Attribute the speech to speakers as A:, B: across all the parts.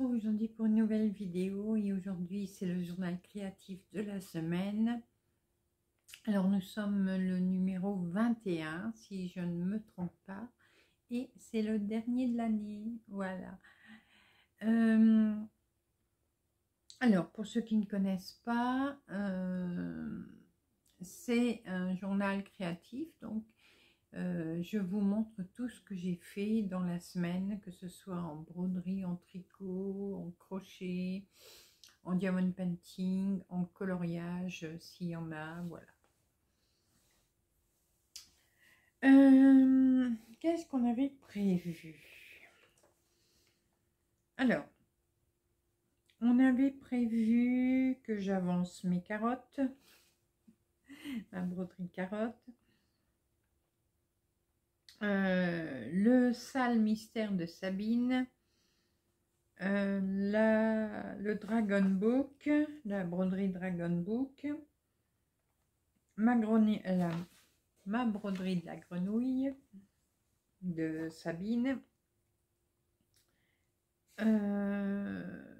A: aujourd'hui pour une nouvelle vidéo et aujourd'hui c'est le journal créatif de la semaine. Alors nous sommes le numéro 21 si je ne me trompe pas et c'est le dernier de l'année, voilà. Euh, alors pour ceux qui ne connaissent pas, euh, c'est un journal créatif donc euh, je vous montre tout ce que j'ai fait dans la semaine, que ce soit en broderie, en tricot, en crochet, en diamond painting, en coloriage, s'il y en a, voilà. Euh, qu'est-ce qu'on avait prévu? Alors, on avait prévu que j'avance mes carottes, ma broderie carotte. Euh, le sale mystère de Sabine, euh, le Dragon Book, la broderie Dragon Book, ma, broderie de la grenouille de Sabine, euh,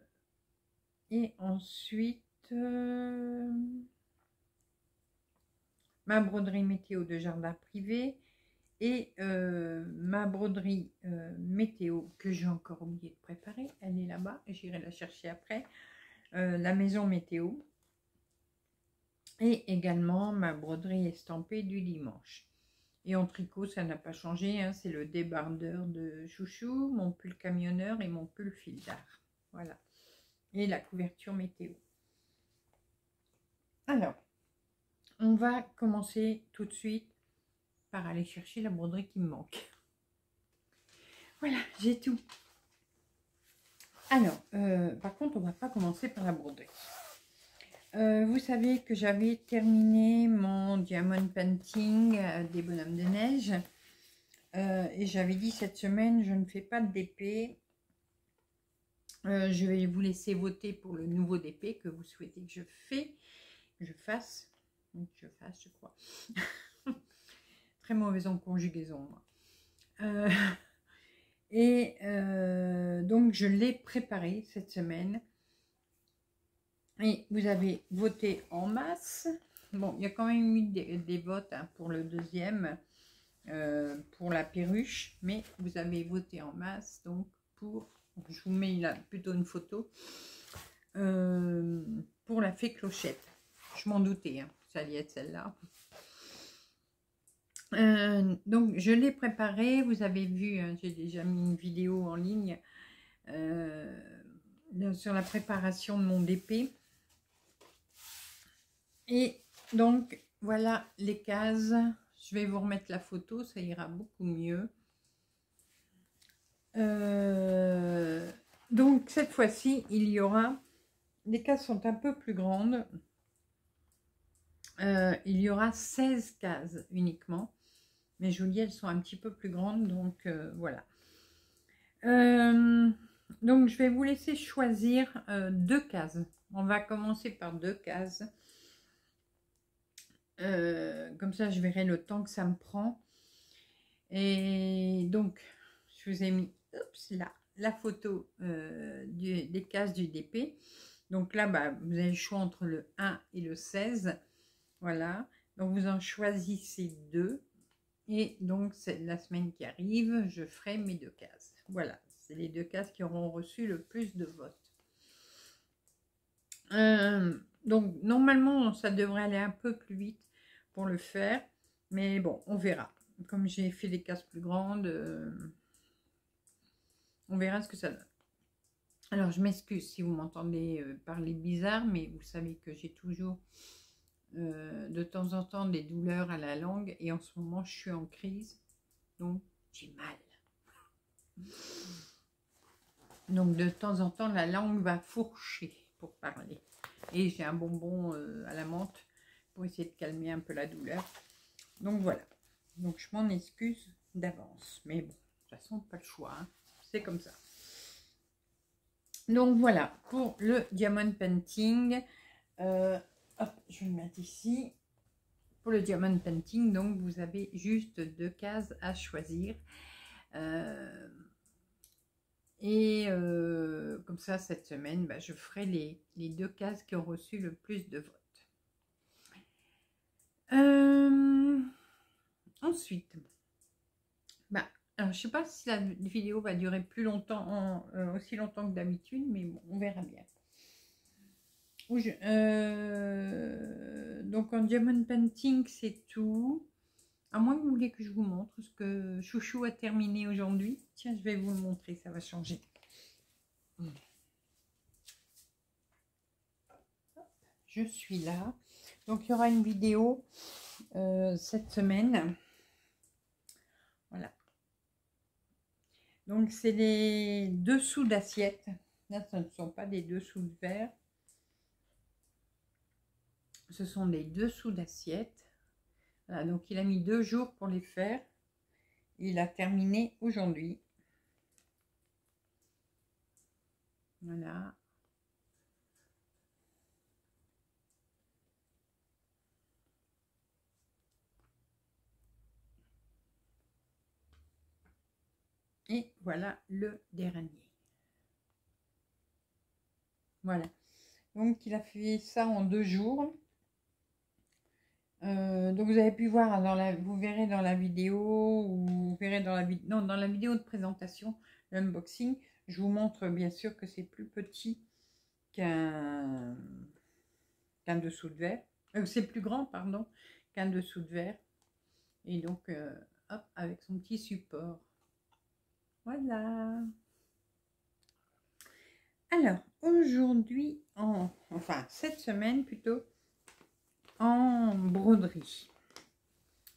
A: et ensuite ma broderie météo de jardin privé, et euh, ma broderie euh, météo que j'ai encore oublié de préparer, elle est là-bas, j'irai la chercher après. Euh, la maison météo. Et également ma broderie estampée du dimanche. Et en tricot, ça n'a pas changé, hein, c'est le débardeur de chouchou, mon pull camionneur et mon pull fil d'art. Voilà. Et la couverture météo. Alors, on va commencer tout de suite aller chercher la broderie qui me manque. Voilà, j'ai tout. Alors, euh, par contre, on va pas commencer par la broderie. Euh, vous savez que j'avais terminé mon diamond painting euh, des bonhommes de neige. et j'avais dit cette semaine, je ne fais pas de DP. je vais vous laisser voter pour le nouveau DP que vous souhaitez que je fais, fasse. Je fasse, je crois. Très mauvaise en conjugaison, euh, et euh, donc, je l'ai préparé cette semaine. Et vous avez voté en masse. Bon, il y a quand même eu des, votes hein, pour le deuxième, euh, pour la perruche. Mais vous avez voté en masse, donc pour... Je vous mets là plutôt une photo. pour la fée clochette. Je m'en doutais, hein, ça allait être celle-là. Euh, donc, je l'ai préparé. Vous avez vu, hein, j'ai déjà mis une vidéo en ligne euh, sur la préparation de mon DP. Et donc, voilà les cases. Je vais vous remettre la photo, ça ira beaucoup mieux. Euh, donc, cette fois-ci, il y aura... Les cases sont un peu plus grandes. il y aura 16 cases uniquement. Vous dis, elles sont un petit peu plus grandes, donc euh, voilà. Euh, donc, je vais vous laisser choisir euh, deux cases. On va commencer par deux cases. comme ça, je verrai le temps que ça me prend. Et donc, je vous ai mis là, la photo des cases du DP. Donc là, bah, vous avez le choix entre le 1 et le 16. Voilà. Donc, vous en choisissez deux. Et donc, c'est la semaine qui arrive, je ferai mes deux cases. Voilà, c'est les deux cases qui auront reçu le plus de votes. Euh, donc, normalement, ça devrait aller un peu plus vite pour le faire. Mais bon, on verra. Comme j'ai fait des cases plus grandes, euh, on verra ce que ça donne. Alors, je m'excuse si vous m'entendez euh, parler bizarre, mais vous savez que j'ai toujours euh, de temps en temps des douleurs à la langue. Et en ce moment je suis en crise. Donc j'ai mal. Donc de temps en temps la langue va fourcher pour parler. Et j'ai un bonbon euh, à la menthe pour essayer de calmer un peu la douleur. Donc voilà. Donc je m'en excuse d'avance. Mais bon de toute façon pas le choix hein. c'est comme ça. Donc voilà. Pour le diamond painting euh, Je vais le mettre ici. Pour le diamond painting, donc vous avez juste deux cases à choisir. Euh, Et euh, comme ça, cette semaine, bah, je ferai les, les, deux cases qui ont reçu le plus de votes. Euh, ensuite, bah, alors, je ne sais pas si la vidéo va durer plus longtemps, aussi longtemps que d'habitude, mais bon, on verra bien. Donc en diamond painting, c'est tout. À moins que vous voulez que je vous montre ce que Chouchou a terminé aujourd'hui. Tiens, je vais vous le montrer, ça va changer. Je suis là. Donc, il y aura une vidéo euh, cette semaine. Voilà. Donc, c'est les dessous d'assiette. Là, ce ne sont pas des dessous de verre. Ce sont des dessous d'assiette donc il a mis deux jours pour les faire. Il a terminé aujourd'hui. Voilà. Et voilà le dernier. Voilà. Donc il a fait ça en deux jours. Euh, donc vous avez pu voir, dans la, vous verrez dans la vidéo, ou vous verrez dans la, non, dans la vidéo de présentation, l'unboxing, je vous montre bien sûr que c'est plus petit qu'un qu'un dessous de verre. Euh, c'est plus grand, pardon, qu'un dessous de verre. Et donc, euh, hop, avec son petit support. Voilà. Alors, aujourd'hui, enfin, cette semaine plutôt, en broderie.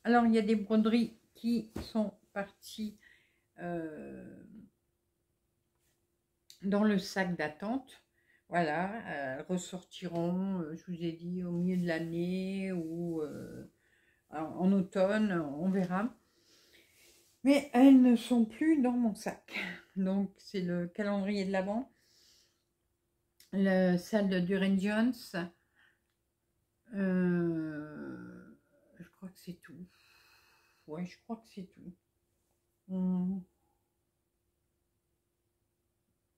A: Alors, il y a des broderies qui sont parties euh, dans le sac d'attente. Voilà, ressortiront, euh, je vous ai dit, au milieu de l'année ou euh, en automne, on verra. Mais elles ne sont plus dans mon sac. Donc, c'est le calendrier de l'Avent, le salle de Duran Jones, euh, je crois que c'est tout. Ouais, je crois que c'est tout. Hmm.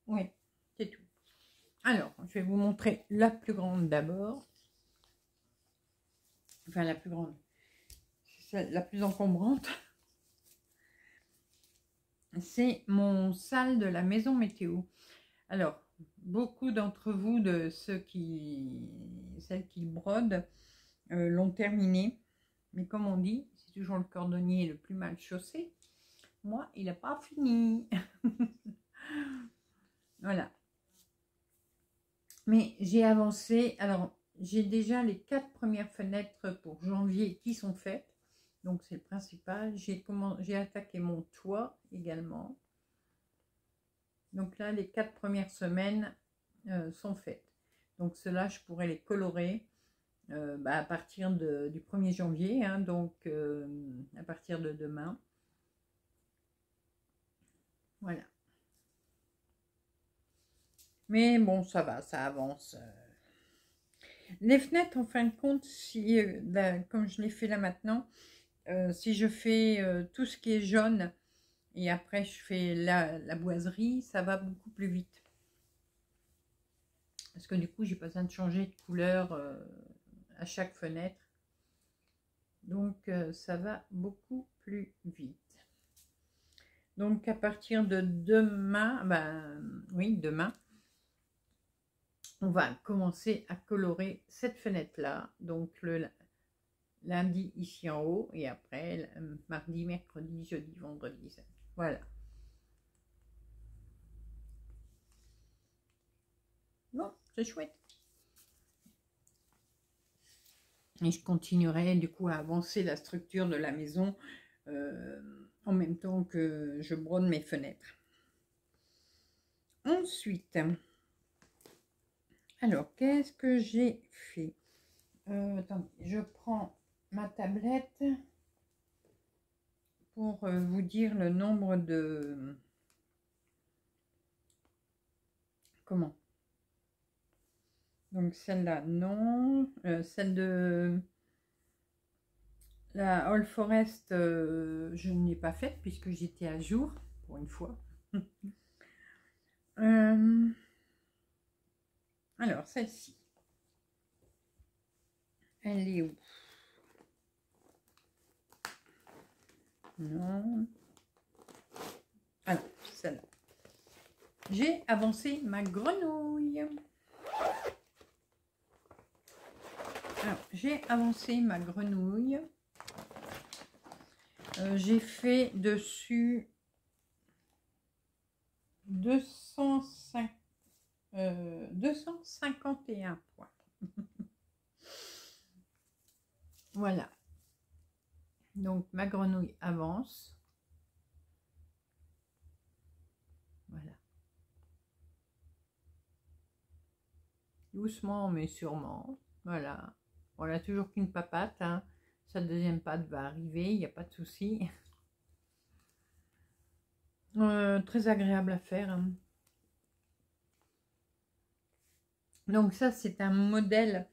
A: Oui, c'est tout. Alors, je vais vous montrer la plus grande d'abord. Enfin, la plus grande. La plus encombrante. C'est mon salle de la maison météo. Alors, beaucoup d'entre vous, de ceux qui, celles qui brodent, euh, l'ont terminé. Mais comme on dit, c'est toujours le cordonnier le plus mal chaussé. Moi, il n'a pas fini. voilà. Mais j'ai avancé. Alors, j'ai déjà les quatre premières fenêtres pour janvier qui sont faites. Donc, c'est le principal. J'ai attaqué mon toit également. Donc là, les quatre premières semaines euh, sont faites. Donc cela, je pourrais les colorer euh, bah, à partir du 1er janvier, hein, donc euh, à partir de demain. Voilà. Mais bon, ça va, ça avance. Les fenêtres, en fin de compte, si, comme je l'ai fait là maintenant, si je fais tout ce qui est jaune et après je fais la, boiserie, ça va beaucoup plus vite. Parce que du coup, j'ai pas besoin de changer de couleur euh, à chaque fenêtre. Donc, euh, ça va beaucoup plus vite. Donc, à partir de demain, ben oui, demain, on va commencer à colorer cette fenêtre-là. Donc, le lundi ici en haut et après mardi, mercredi, jeudi, vendredi, voilà. Bon, c'est chouette. Et je continuerai du coup à avancer la structure de la maison euh, en même temps que je brode mes fenêtres. Ensuite, alors qu'est-ce que j'ai fait? Euh, je prends ma tablette pour euh, vous dire le nombre de... Comment? Donc celle-là, non. Euh, celle de la All Forest, euh, je ne l'ai pas faite puisque j'étais à jour, pour une fois. Alors, celle-ci. Elle est où? Non. Alors, celle-là. J'ai avancé ma grenouille. Alors, j'ai avancé ma grenouille. Euh, j'ai fait dessus 205, 251 euh, points. voilà. Donc, ma grenouille avance. Voilà. Doucement, mais sûrement. Voilà. Voilà, toujours qu'une papate. Hein. Sa deuxième patte va arriver, il n'y a pas de souci. Euh, très agréable à faire. Hein. Donc ça, c'est un modèle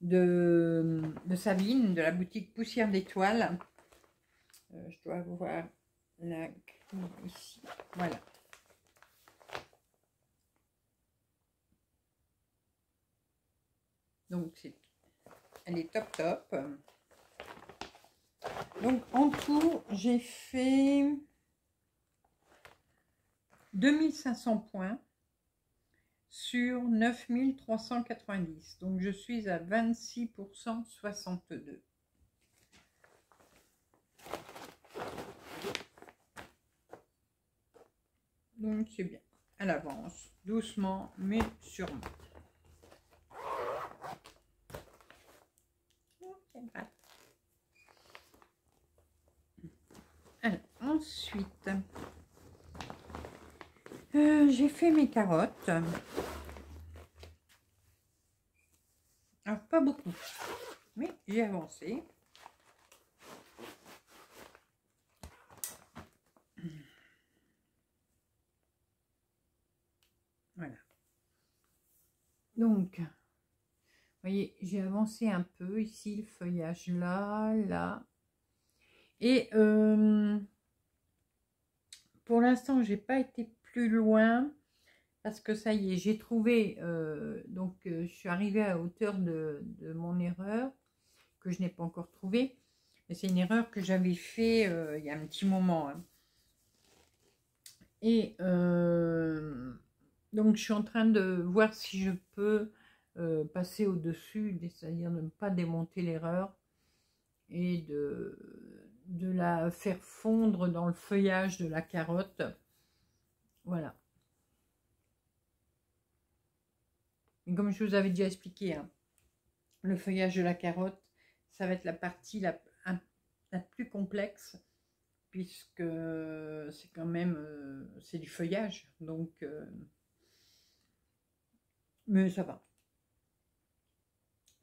A: de, de, Sabine, de la boutique Poussière d'étoiles. Euh, je dois voir la ici. Voilà. Donc, c'est, elle est top top. Donc, en tout, j'ai fait 2500 points sur 9390. Donc, je suis à 26% 62. Donc, c'est bien. À l'avance, doucement, mais sûrement. Ensuite, euh, j'ai fait mes carottes. Alors, pas beaucoup, mais j'ai avancé. Voilà. Donc, vous voyez, j'ai avancé un peu ici, le feuillage là, là. Et euh, pour l'instant, j'ai pas été plus loin parce que ça y est, j'ai trouvé, euh, donc euh, je suis arrivée à hauteur de, mon erreur que je n'ai pas encore trouvée. Mais c'est une erreur que j'avais fait il y a un petit moment. Hein. Et donc je suis en train de voir si je peux passer au-dessus, c'est-à-dire ne pas démonter l'erreur et de, la faire fondre dans le feuillage de la carotte voilà. Et comme je vous avais déjà expliqué, hein, le feuillage de la carotte, ça va être la partie la, plus complexe, puisque c'est quand même, euh, c'est du feuillage, donc, euh, mais ça va.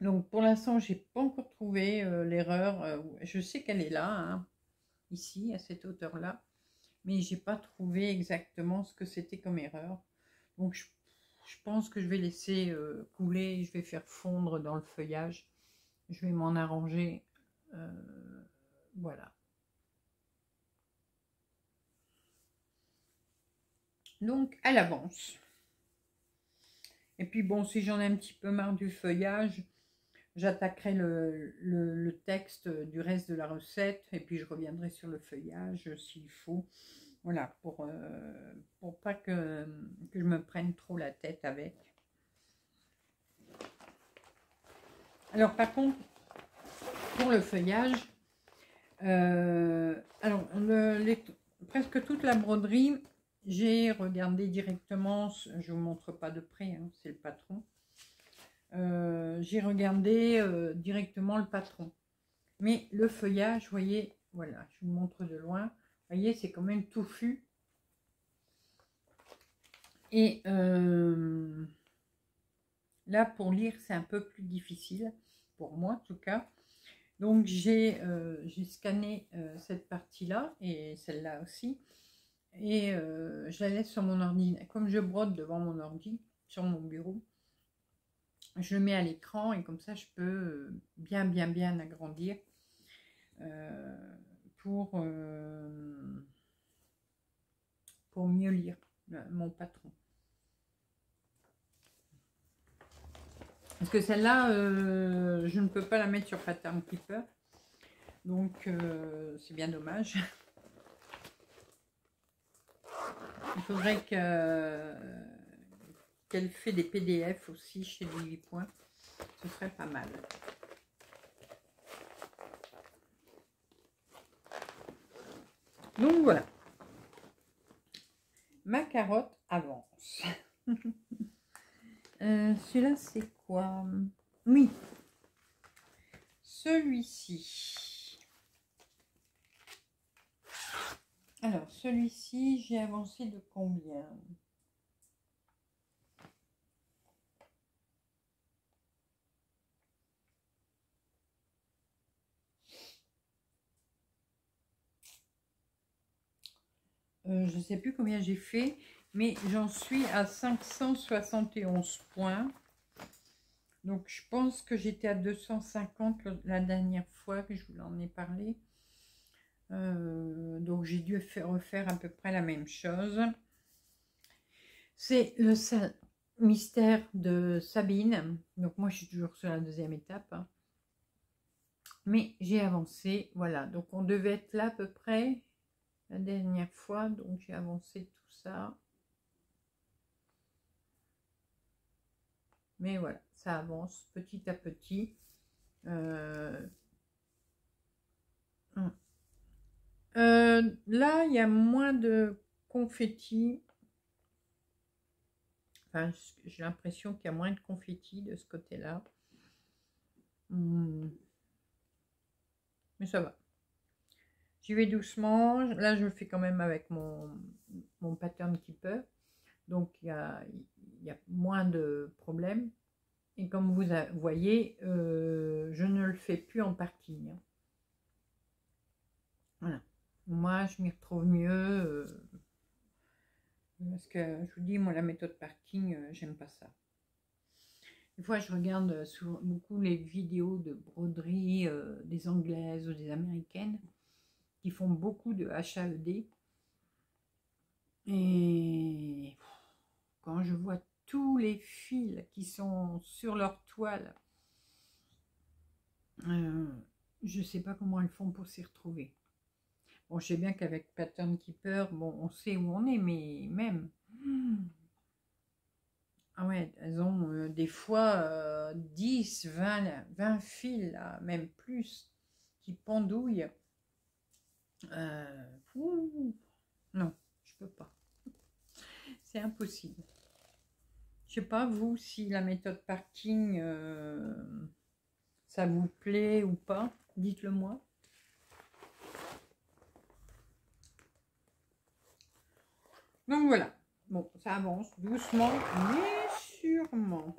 A: Donc pour l'instant, j'ai pas encore trouvé euh, l'erreur. je sais qu'elle est là, hein, ici, à cette hauteur-là mais j'ai pas trouvé exactement ce que c'était comme erreur. Donc je, pense que je vais laisser euh, couler, je vais faire fondre dans le feuillage. Je vais m'en arranger. Euh, voilà. Donc à l'avance. Et puis bon, si j'en ai un petit peu marre du feuillage, j'attaquerai le, le, texte du reste de la recette et puis je reviendrai sur le feuillage s'il faut. Voilà, pour, euh, pour pas que, je me prenne trop la tête avec. Alors par contre, pour le feuillage, euh, alors presque toute la broderie, j'ai regardé directement, je ne vous montre pas de près, hein, c'est le patron. Euh, j'ai regardé directement le patron. Mais le feuillage, vous voyez, voilà, je vous montre de loin voyez, c'est quand même touffu. Et euh, là, pour lire, c'est un peu plus difficile, pour moi en tout cas. Donc, j'ai euh, scanné euh, cette partie-là et celle-là aussi et euh, je la laisse sur mon ordi. Comme je brode devant mon ordi, sur mon bureau, je le mets à l'écran et comme ça je peux euh, bien bien bien agrandir euh, pour, pour mieux lire mon patron. Parce que celle-là, je ne peux pas la mettre sur Pattern Keeper. Donc c'est bien dommage. Il faudrait qu'elle fait des PDF aussi chez 8 points. Ce serait pas mal. Donc voilà. Ma carotte avance. Euh, celui-là, c'est quoi? Oui. Celui-ci. Alors, celui-ci, j'ai avancé de combien? Euh, je ne sais plus combien j'ai fait, mais j'en suis à 571 points. Donc, je pense que j'étais à 250 la dernière fois que je vous en ai parlé. Euh, donc, j'ai dû refaire à peu près la même chose. C'est le mystère de Sabine. Donc, moi, je suis toujours sur la deuxième étape. Hein. Mais j'ai avancé. Voilà. Donc, on devait être là à peu près la dernière fois. Donc j'ai avancé tout ça. Mais voilà, ça avance petit à petit. Euh, hum. Euh, là, il y a moins de confettis. J'ai l'impression qu'il y a moins de confettis de ce côté-là. Hum. Mais ça va. J'y vais doucement. Là, je le fais quand même avec mon, mon pattern keeper. Donc, il y a, y moins de problèmes. Et comme vous voyez, euh, je ne le fais plus en parking. Voilà. Moi, je m'y retrouve mieux. Euh, parce que, je vous dis, moi, la méthode parking, euh, j'aime pas ça. Des fois, je regarde souvent, beaucoup les vidéos de broderie des anglaises ou des américaines qui font beaucoup de HAED. Et quand je vois tous les fils qui sont sur leur toile, euh, je ne sais pas comment elles font pour s'y retrouver. Bon, je sais bien qu'avec Pattern Keeper, bon, on sait où on est, mais même... Ah ouais, elles ont euh, des fois 10, 20, 20 fils, même plus, qui pendouillent. Euh, non, je peux pas. C'est impossible. Je sais pas, vous, si la méthode parking, euh, ça vous plaît ou pas. Dites-le moi. Donc voilà. Bon, ça avance doucement, mais sûrement.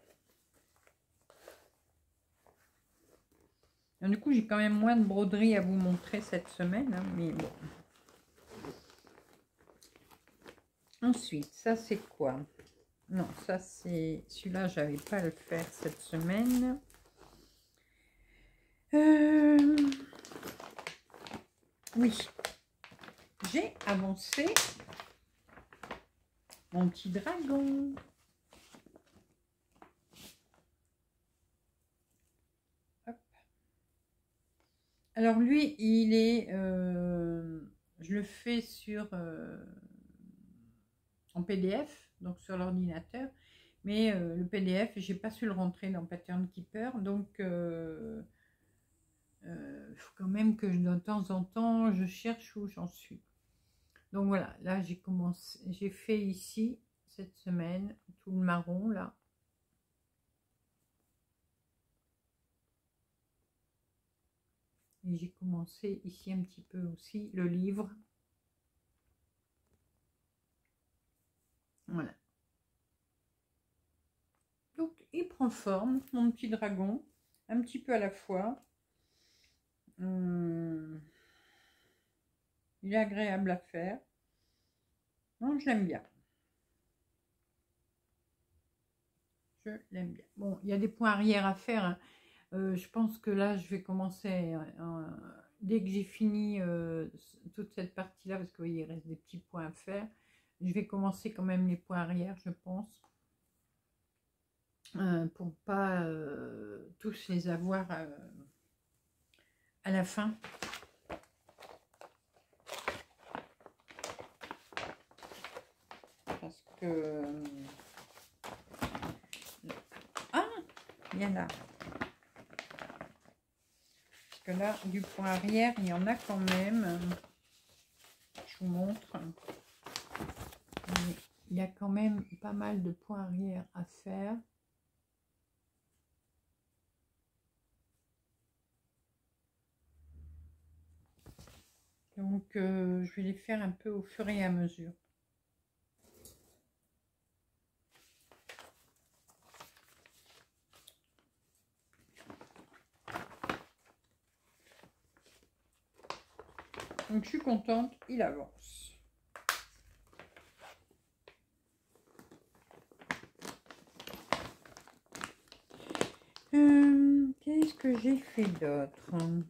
A: du coup, j'ai quand même moins de broderie à vous montrer cette semaine, hein, mais bon. Ensuite, ça c'est quoi? Non, ça c'est... Celui-là, j'avais pas à le faire cette semaine. Euh, oui. J'ai avancé mon petit dragon. Alors lui, il est, euh, je le fais sur euh, en PDF, donc sur l'ordinateur, mais euh, le PDF, j'ai pas su le rentrer dans Pattern Keeper, donc faut quand même que de temps en temps, je cherche où j'en suis. Donc voilà, là j'ai commencé, j'ai fait ici cette semaine tout le marron là. Et j'ai commencé ici un petit peu aussi le livre. Voilà. Donc, il prend forme, mon petit dragon, un petit peu à la fois. Hum. Il est agréable à faire. Non, je l'aime bien. Je l'aime bien. Bon, il y a des points arrière à faire. Hein. Euh, je pense que là, je vais commencer, euh, dès que j'ai fini euh, toute cette partie-là, parce qu'il reste des petits points à faire, je vais commencer quand même les points arrière, je pense. pour pas tous les avoir à la fin. Que... Ah Il y en a. Parce que là, du point arrière, il y en a quand même. Je vous montre il y a quand même pas mal de points arrière à faire. Donc, euh, je vais les faire un peu au fur et à mesure. Donc, je suis contente, il avance. Qu'est-ce que j'ai fait d'autre? Hum,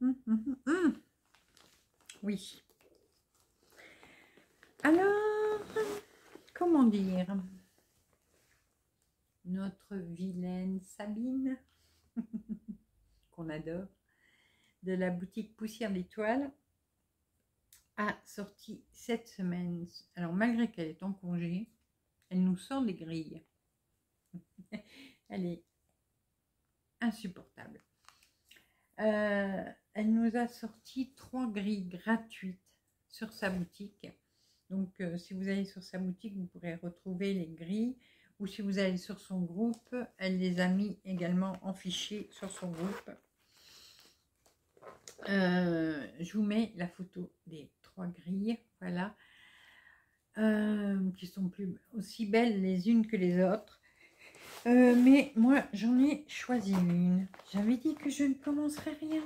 A: hum, hum, Oui. Alors, comment dire? Notre vilaine Sabine, qu'on adore, de la boutique Poussière d'étoiles, a sorti cette semaine. Alors malgré qu'elle est en congé, elle nous sort des grilles. elle est insupportable. Euh, elle nous a sorti trois grilles gratuites sur sa boutique. Donc euh, si vous allez sur sa boutique, vous pourrez retrouver les grilles. Ou si vous allez sur son groupe, elle les a mis également en fichier sur son groupe. Euh, je vous mets la photo des grilles, voilà, euh, qui sont plus aussi belles les unes que les autres. Mais moi, j'en ai choisi une. J'avais dit que je ne commencerai rien.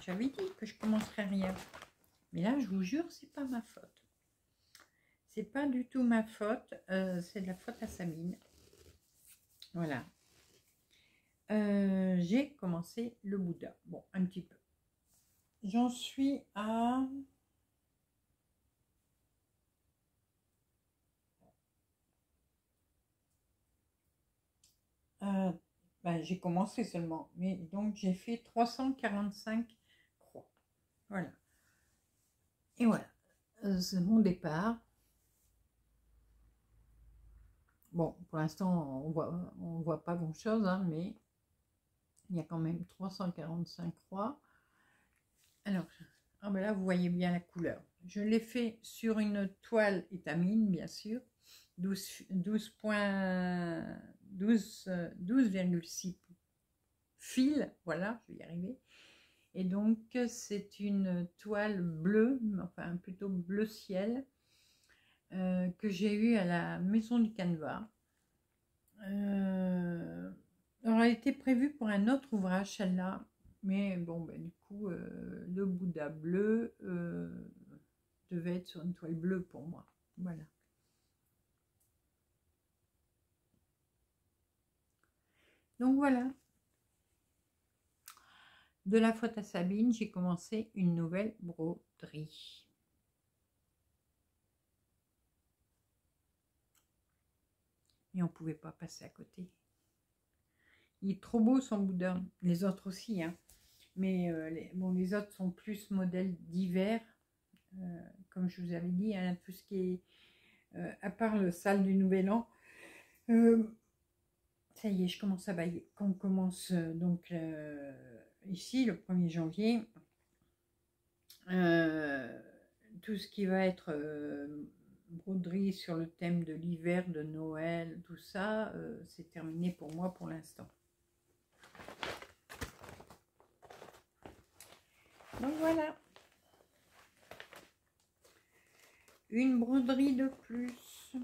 A: J'avais dit que je commencerai rien. Mais là, je vous jure, c'est pas ma faute. C'est pas du tout ma faute. Euh, c'est de la faute à Sabine. Voilà. J'ai commencé le Bouddha. Bon, un petit peu. J'en suis à Euh, ben, j'ai commencé seulement, mais donc j'ai fait 345 croix. Voilà. Et voilà, euh, c'est mon départ. Bon, pour l'instant, on voit, voit pas grand-chose, hein, mais il y a quand même 345 croix. Alors, ah ben là, vous voyez bien la couleur. Je l'ai fait sur une toile étamine, bien sûr, 12, 12 points 12,6 fils, voilà, je vais y arriver. Et donc, c'est une toile bleue, enfin plutôt bleu ciel, euh, que j'ai eu à la Maison du Canevas. Euh, elle a été prévue pour un autre ouvrage, celle-là, mais bon, ben, du coup, euh, le Bouddha bleu devait être sur une toile bleue pour moi. Voilà. Donc voilà. De la faute à Sabine, j'ai commencé une nouvelle broderie. Et on ne pouvait pas passer à côté. Il est trop beau son boudin. Les autres aussi, hein. Mais euh, les, bon, les autres sont plus modèles d'hiver. Euh, comme je vous avais dit, hein, tout ce qui est, euh, à part le salle du Nouvel An, ça y est, je commence à bailler. Quand on commence donc ici, le 1er janvier, tout ce qui va être broderie sur le thème de l'hiver, de Noël, tout ça, c'est terminé pour moi pour l'instant. Donc voilà. Une broderie de plus.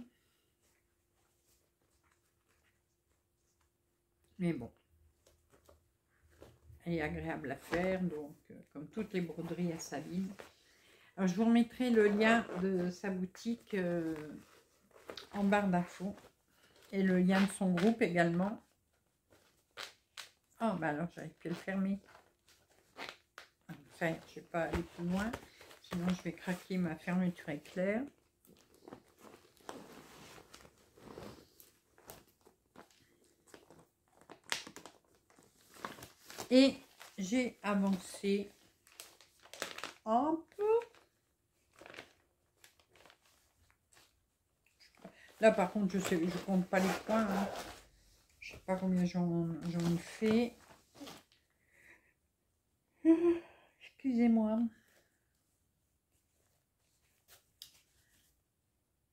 A: Mais bon, elle est agréable à faire, donc euh, comme toutes les broderies à Sabine. Alors, je vous remettrai le lien de sa boutique euh, en barre d'infos et le lien de son groupe également. Oh, bah alors plus à le fermer. Enfin, je ne vais pas aller plus loin. Sinon, je vais craquer ma fermeture éclair. Et j'ai avancé un peu. Là, par contre, je sais, je compte pas les points. Hein. Je sais pas combien j'en ai fait. Excusez-moi.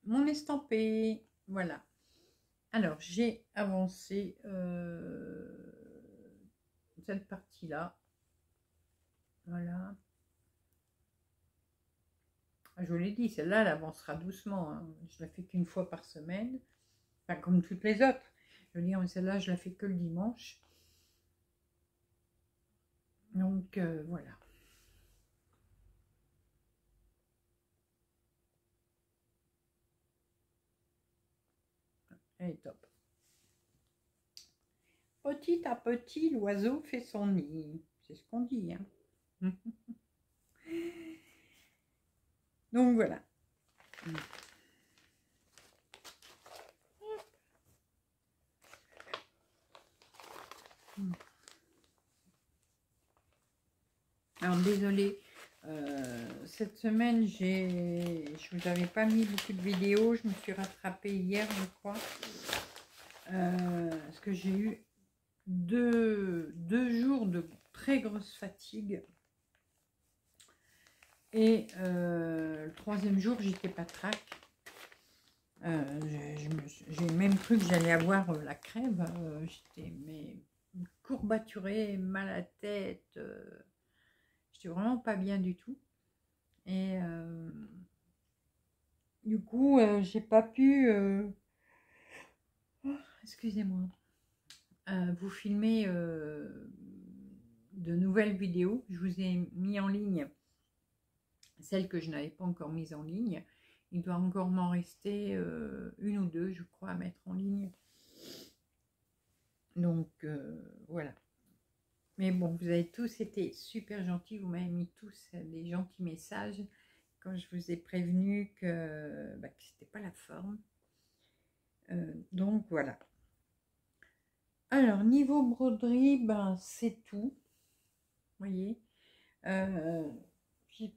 A: Mon estampé. Voilà. Alors, j'ai avancé euh, cette partie-là. Voilà. Je vous l'ai dit, celle-là, elle avancera doucement. Hein. Je la fais qu'une fois par semaine. Enfin, comme toutes les autres. Je veux dire, celle-là, je la fais que le dimanche. Donc, euh, voilà. Elle est top. Petit à petit, l'oiseau fait son nid. C'est ce qu'on dit. Hein Donc voilà. Alors désolé, euh, cette semaine j'ai, je vous avais pas mis beaucoup de vidéos, je me suis rattrapée hier je crois, euh, parce que j'ai eu deux, deux jours de très grosse fatigue et euh, le troisième jour, j'étais pas trac. Euh, j'ai même cru que j'allais avoir euh, la crève. j'étais mais courbaturée, mal à tête. j'étais vraiment pas bien du tout. Et du coup, j'ai pas pu... Oh, excusez-moi. vous filmer de nouvelles vidéos. Je vous ai mis en ligne celle que je n'avais pas encore mise en ligne. Il doit encore m'en rester euh, une ou deux, je crois, à mettre en ligne. Donc, euh, voilà. Mais bon, vous avez tous été super gentils. Vous m'avez mis tous des gentils messages quand je vous ai prévenu que, bah, ce n'était pas la forme. Euh, donc, voilà. Alors, niveau broderie, ben, c'est tout. Vous voyez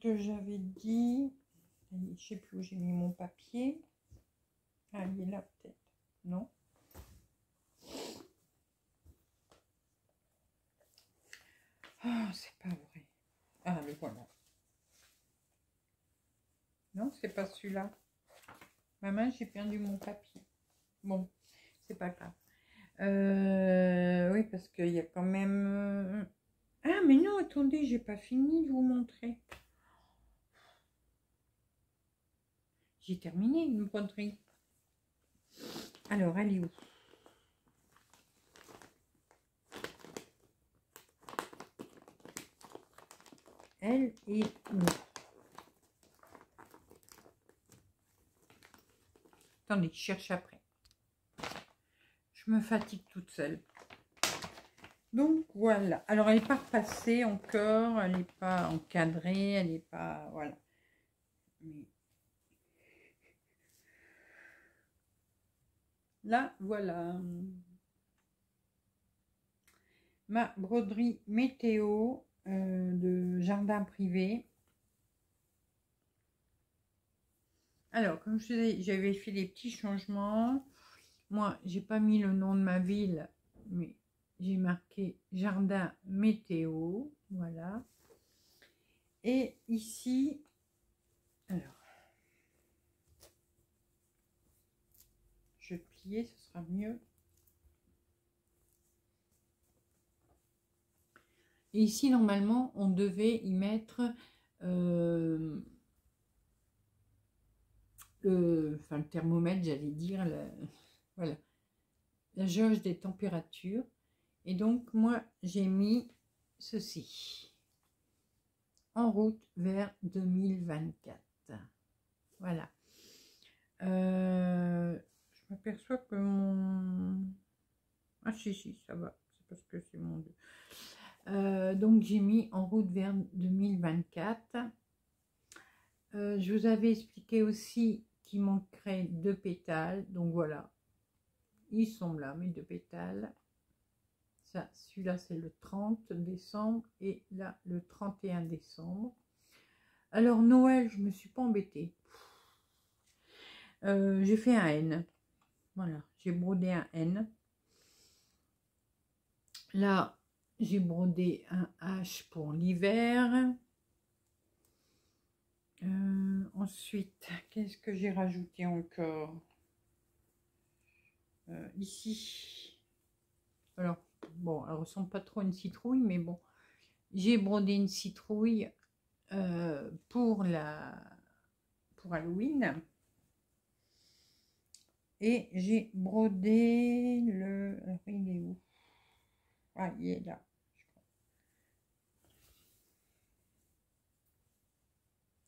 A: que j'avais dit, je sais plus où j'ai mis mon papier. Ah, il est là peut-être, non Ah, c'est pas vrai. Ah, le voilà. Non, c'est pas celui-là. Ma main, j'ai perdu mon papier. Bon, c'est pas grave. Euh, oui, parce qu'il y a quand même... Ah, mais non, attendez, j'ai pas fini de vous montrer. J'ai terminé une broderie. Alors, elle est où? Elle est où? Attendez, je cherche après. Je me fatigue toute seule. Donc voilà. Alors elle n'est pas repassée encore, elle n'est pas encadrée, elle n'est pas. Voilà. Là, voilà. Ma broderie météo euh, de jardin privé. Alors, comme je disais, j'avais fait des petits changements. Moi, j'ai pas mis le nom de ma ville, mais j'ai marqué jardin météo. Voilà. Et ici, alors, ce sera mieux. Et ici, normalement, on devait y mettre euh, le, enfin, le thermomètre, j'allais dire, la, voilà, la jauge des températures. Et donc, moi, j'ai mis ceci en route vers 2024. Voilà. Euh, que mon... Ah si, si, ça va. C'est parce que c'est mon... Euh, donc j'ai mis en route vers 2024. Euh, je vous avais expliqué aussi qu'il manquerait deux pétales. Donc voilà, ils sont là, mes deux pétales. Ça, celui-là, c'est le 30 décembre et là, le 31 décembre. Alors, Noël, je me suis pas embêtée. Euh, j'ai fait un N. Voilà, j'ai brodé un N. Là, j'ai brodé un H pour l'hiver. Euh, ensuite, qu'est-ce que j'ai rajouté encore? Euh, Ici. Alors, bon, elle ressemble pas trop à une citrouille, mais bon. J'ai brodé une citrouille euh, pour la pour Halloween. Et j'ai brodé le... il est où? Ah, il est là.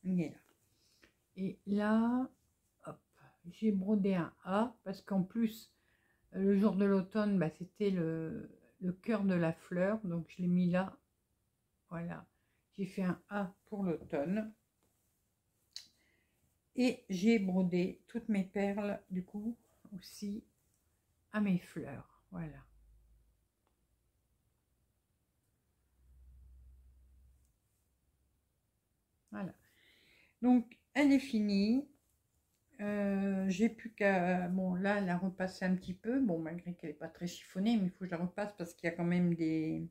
A: Il est là. Et là, j'ai brodé un A parce qu'en plus, le jour de l'automne, bah, c'était le, le cœur de la fleur. Donc, je l'ai mis là. Voilà. J'ai fait un A pour l'automne. Et j'ai brodé toutes mes perles, du coup, aussi à mes fleurs. Voilà. Voilà. Donc, elle est finie. Euh, j'ai plus qu'à... Bon, là, la repasser un petit peu. Bon, malgré qu'elle n'est pas très chiffonnée, mais il faut que je la repasse parce qu'il y a quand même des...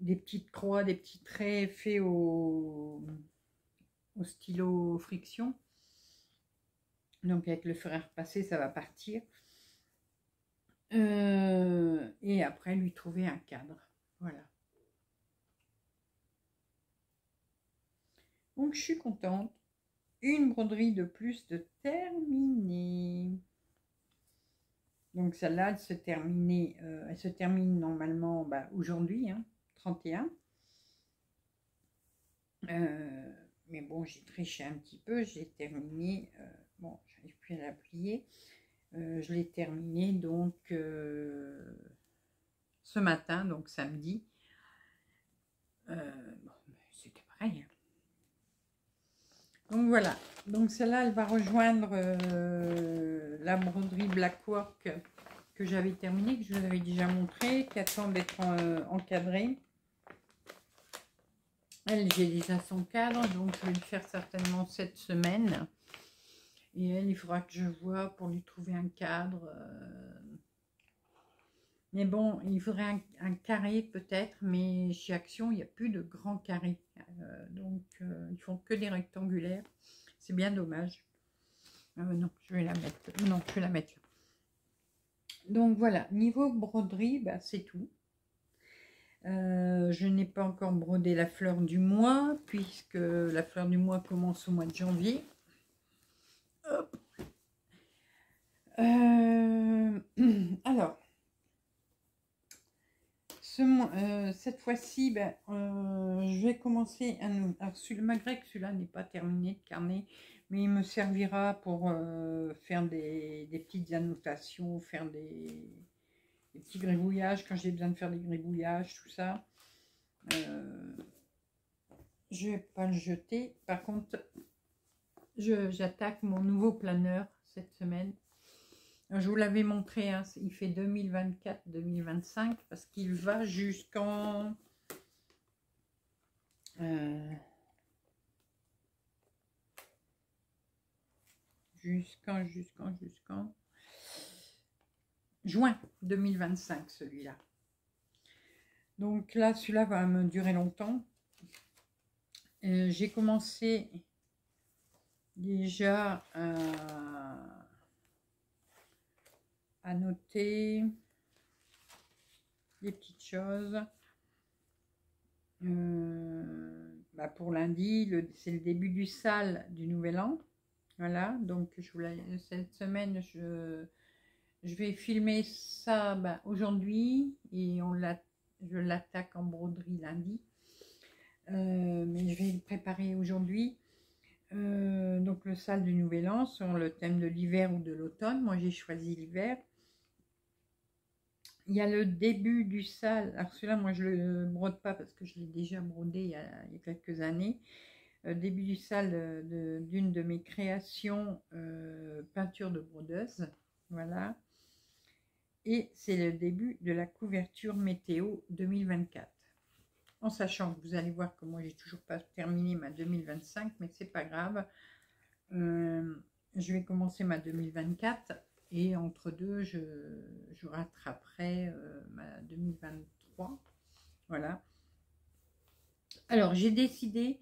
A: Des petites croix, des petits traits faits au stylo friction. Donc avec le fer à repasser, ça va partir. Euh, et après, lui trouver un cadre. Voilà. Donc je suis contente. Une broderie de plus de terminer. Donc celle-là, elle se termine, euh, elle se termine normalement bah, aujourd'hui, hein, 31. Euh, mais bon, j'ai triché un petit peu, j'ai terminé, euh, bon, j'arrive plus à la plier, euh, je l'ai terminé donc euh, ce matin, donc samedi. c'était pareil. Hein. Donc voilà, donc celle-là, elle va rejoindre la broderie Blackwork que j'avais terminée, que je vous avais déjà montré, qui attend d'être encadrée. Elle, j'ai déjà son cadre, donc je vais le faire certainement cette semaine. Et elle, il faudra que je vois pour lui trouver un cadre. Euh. Mais bon, il faudrait un, carré peut-être, mais chez Action, il n'y a plus de grands carrés. Euh, donc, euh, ils font que des rectangulaires. C'est bien dommage. non, je vais la mettre. Non, je vais là. Donc voilà, niveau broderie, bah, c'est tout. Euh, je n'ai pas encore brodé la fleur du mois, puisque la fleur du mois commence au mois de janvier. Euh, alors, euh, cette fois-ci, ben, je vais commencer un... Alors, que celui-là n'est pas terminé de carnet, mais il me servira pour faire des, petites annotations, faire des des petits gribouillages quand j'ai besoin de faire des gribouillages, tout ça. Euh, je vais pas le jeter. Par contre, j'attaque mon nouveau planeur cette semaine. Je vous l'avais montré, hein, il fait 2024-2025 parce qu'il va jusqu'en... Euh, jusqu'en, jusqu'en, jusqu'en juin 2025, celui-là. Donc là, celui-là va me durer longtemps. Euh, j'ai commencé déjà à noter des petites choses. Euh, bah, pour lundi, c'est le début du sale du nouvel an. Voilà, donc je cette semaine, je, je vais filmer ça ben, aujourd'hui et on je l'attaque en broderie lundi. Euh, mais je vais le préparer aujourd'hui. Euh, donc le salle du Nouvel An sur le thème de l'hiver ou de l'automne. Moi j'ai choisi l'hiver. il y a le début du sale. Alors celui-là, moi, je ne le brode pas parce que je l'ai déjà brodé il y, a, quelques années. Euh, début du sale d'une de, mes créations peinture de brodeuse. Voilà. Et c'est le début de la couverture météo 2024. En sachant que vous allez voir que moi, j'ai toujours pas terminé ma 2025, mais c'est pas grave. je vais commencer ma 2024 et entre deux, je, rattraperai euh, ma 2023. Voilà. Alors, j'ai décidé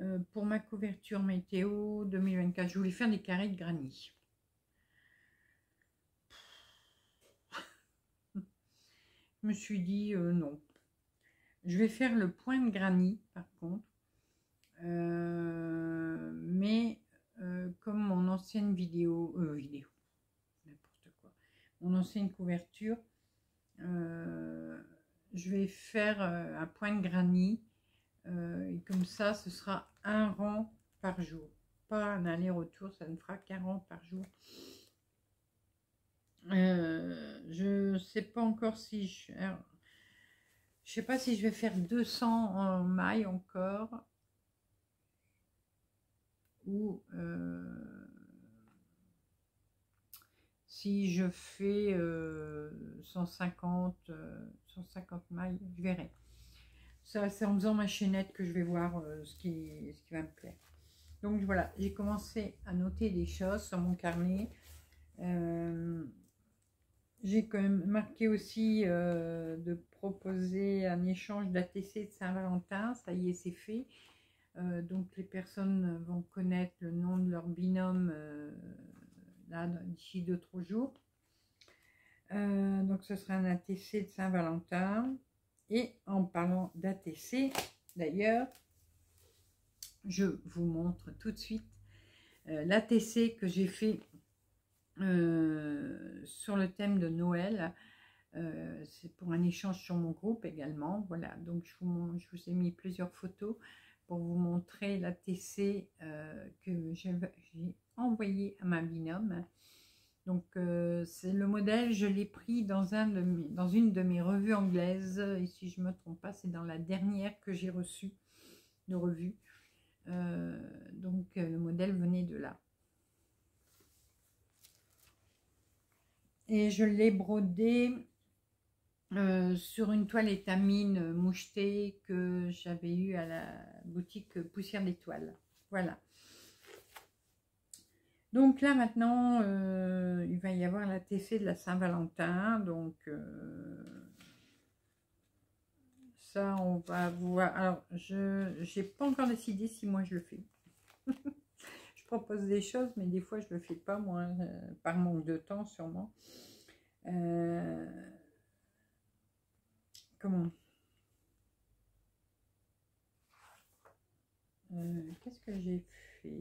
A: euh, pour ma couverture météo 2024, je voulais faire des carrés de granit. Je me suis dit euh, non. Je vais faire le point de granit par contre. mais comme mon ancienne vidéo, vidéo, mon ancienne couverture, euh, je vais faire euh, un point de granit euh, et comme ça ce sera un rang par jour pas un aller-retour ça ne fera qu'un rang par jour je ne sais pas encore si je je sais pas si je vais faire 200 en maille encore ou si je fais 150, euh, 150 euh, mailles, je verrai. Ça, c'est en faisant ma chaînette que je vais voir euh, ce, qui, ce qui va me plaire. Donc voilà, j'ai commencé à noter des choses sur mon carnet. J'ai quand même marqué aussi de proposer un échange d'ATC de Saint-Valentin. Ça y est, c'est fait. donc les personnes vont connaître le nom de leur binôme d'ici 2-3 jours. Euh, donc ce sera un ATC de Saint-Valentin. Et en parlant d'ATC, d'ailleurs, je vous montre tout de suite euh, l'ATC que j'ai fait euh, sur le thème de Noël. C'est pour un échange sur mon groupe également. Voilà, donc je vous, ai mis plusieurs photos pour vous montrer l'ATC que j'ai envoyé à ma binôme. Donc, euh, c'est le modèle, je l'ai pris dans, dans une de mes revues anglaises. Et si je ne me trompe pas, c'est dans la dernière que j'ai reçue de revue. Euh, donc, euh, le modèle venait de là. Et je l'ai brodé sur une toile étamine mouchetée que j'avais eue à la boutique Poussière d'étoiles. Voilà. Donc là maintenant, euh, il va y avoir la TC de la Saint-Valentin. Donc euh, ça, on va voir. Alors, je n'ai pas encore décidé si moi je le fais. propose des choses, mais des fois je ne le fais pas, moi, euh, par manque de temps sûrement. comment? Qu'est-ce que j'ai fait?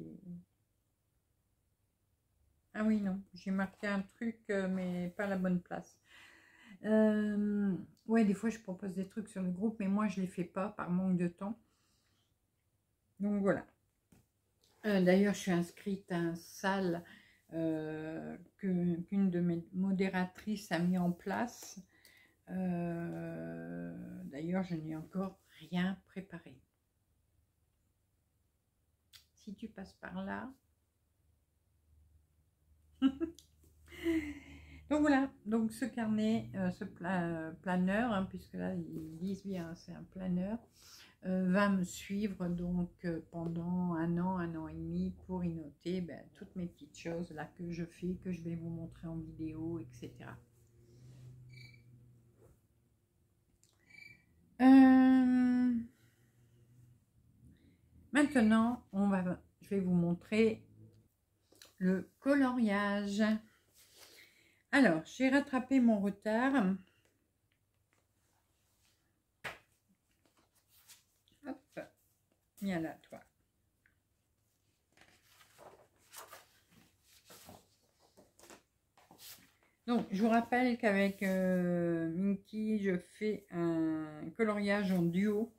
A: Ah oui, non, j'ai marqué un truc, euh, mais pas la bonne place. Euh, ouais, des fois, je propose des trucs sur le groupe, mais moi, je ne les fais pas par manque de temps. Donc, voilà. Euh, d'ailleurs, je suis inscrite à un salle qu'une de mes modératrices a mis en place. D'ailleurs, je n'ai encore rien préparé. Si tu passes par là, donc voilà, donc ce carnet, euh, ce planeur, hein, puisque là ils disent bien c'est un planeur, euh, va me suivre donc euh, pendant un an, un an et demi pour y noter ben, toutes mes petites choses là que je fais, que je vais vous montrer en vidéo, etc. Maintenant, on va, je vais vous montrer le coloriage. Alors, j'ai rattrapé mon retard. Hop, viens là, toi. Donc, je vous rappelle qu'avec euh, Minky, je fais un coloriage en duo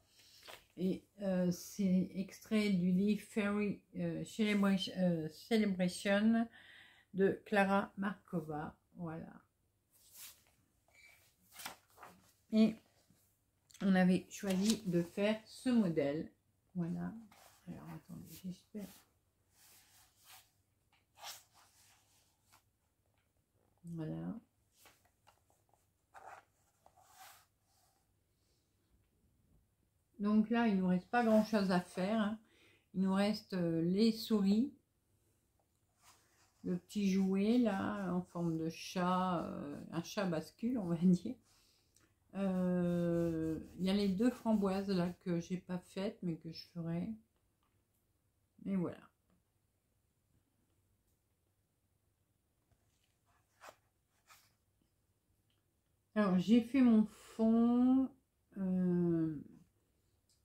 A: et euh, c'est extrait du livre Fairy euh, Celebration de Clara Markova. Voilà. Et on avait choisi de faire ce modèle. Voilà. Alors, attendez, j'espère. Voilà. Donc là, il ne nous reste pas grand chose à faire. Hein. Il nous reste euh, les souris. Le petit jouet là, en forme de chat, euh, un chat bascule, on va dire. Euh, il y a les deux framboises là que j'ai pas faites, mais que je ferai. Et voilà. Alors, j'ai fait mon fond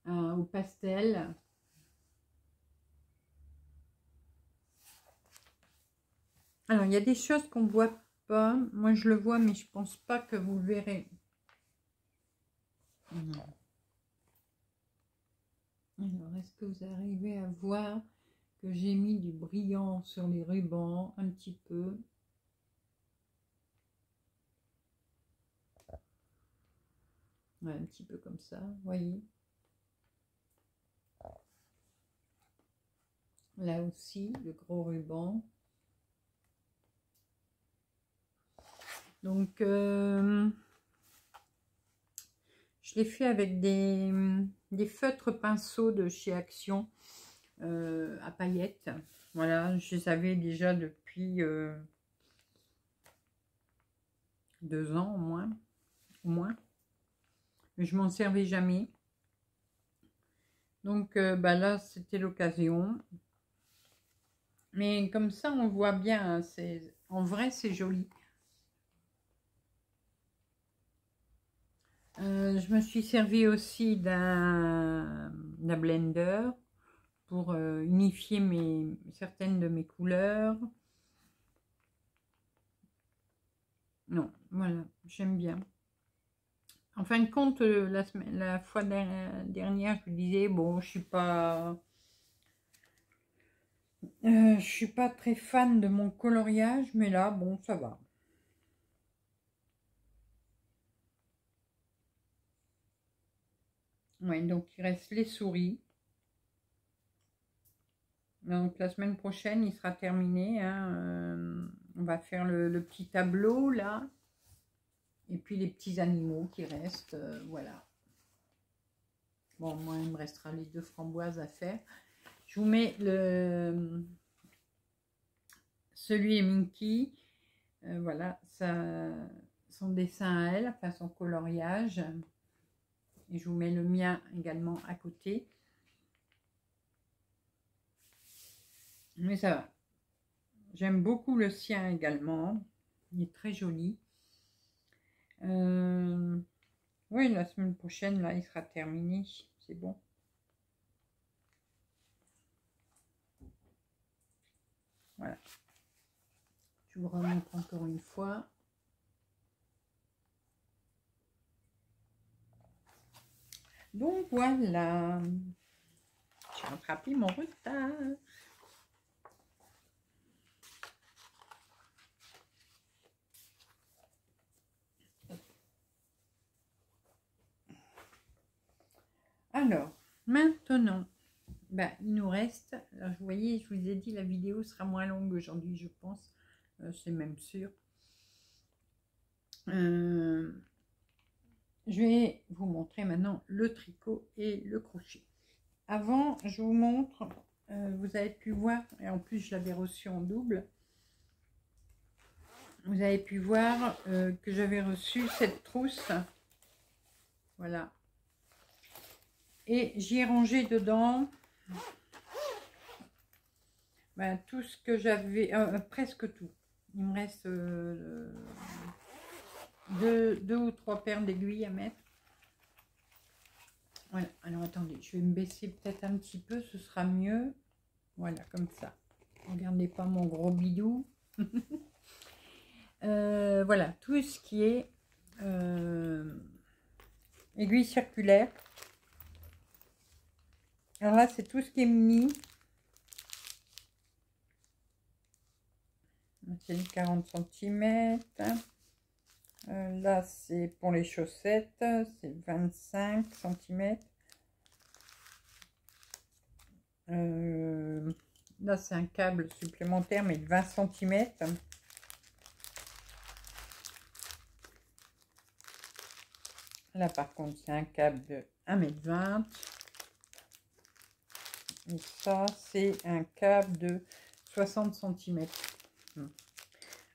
A: au pastel. Alors, il y a des choses qu'on voit pas. Moi, je le vois, mais je pense pas que vous le verrez. Alors, est-ce que vous arrivez à voir que j'ai mis du brillant sur les rubans un petit peu? Un petit peu comme ça, voyez. Là aussi, le gros ruban. Donc, euh, je l'ai fait avec des, feutres pinceaux de chez Action euh, à paillettes. Voilà, je les avais déjà depuis euh, deux ans au moins. Au moins. Mais je m'en servais jamais. Donc bah là, c'était l'occasion. Mais comme ça, on voit bien. Hein, en vrai, c'est joli. Euh, je me suis servi aussi d'un blender pour euh, unifier certaines de mes couleurs. Non, voilà, j'aime bien. En fin de compte, euh, la, fois dernière, je vous disais, bon, je suis je suis pas très fan de mon coloriage, mais là, bon, ça va. Ouais, donc il reste les souris. Donc la semaine prochaine, il sera terminé. Hein, euh, on va faire le, petit tableau là. Et puis les petits animaux qui restent. Euh, voilà. Bon, moi, il me restera les deux framboises à faire. Je vous mets le celui est Minky. Euh, voilà, ça, son dessin à elle, enfin son coloriage. Et je vous mets le mien également à côté. Mais ça va. J'aime beaucoup le sien également. Il est très joli. Euh, oui, la semaine prochaine, là, il sera terminé. C'est bon. Voilà. Je vous remontre encore une fois. Donc voilà. J'ai rattrapé mon retard. Alors, maintenant, ben, il nous reste, alors vous voyez, je vous ai dit, la vidéo sera moins longue aujourd'hui, je pense, euh, c'est même sûr. Euh, je vais vous montrer maintenant le tricot et le crochet. Avant, je vous montre, euh, vous avez pu voir, et en plus je l'avais reçu en double, vous avez pu voir que j'avais reçu cette trousse, voilà, et j'ai rangé dedans ben, tout ce que j'avais, euh, euh, presque tout. Il me reste euh, deux, ou trois paires d'aiguilles à mettre. Voilà, alors attendez, je vais me baisser peut-être un petit peu, ce sera mieux. Voilà, comme ça. Regardez pas mon gros bidou. voilà, tout ce qui est aiguille circulaire. Alors là, c'est tout ce qui est mis. C'est 40 cm. Euh, là, c'est pour les chaussettes, c'est 25 cm. Euh, là, c'est un câble supplémentaire, mais de 20 cm. Là, par contre, c'est un câble de 1m20. Et ça, c'est un câble de 60 cm.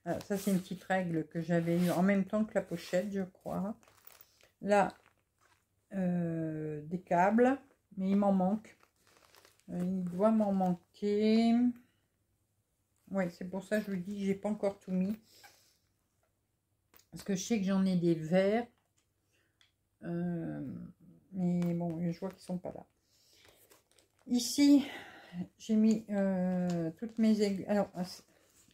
A: Alors, ça, c'est une petite règle que j'avais eu en même temps que la pochette, je crois. Là, euh, des câbles, mais il m'en manque. Euh, il doit m'en manquer. Oui, c'est pour ça que je vous dis, j'ai pas encore tout mis. Parce que je sais que j'en ai des verts. Euh, mais bon, je vois qu'ils sont pas là. Ici, j'ai mis toutes mes aiguilles. Alors,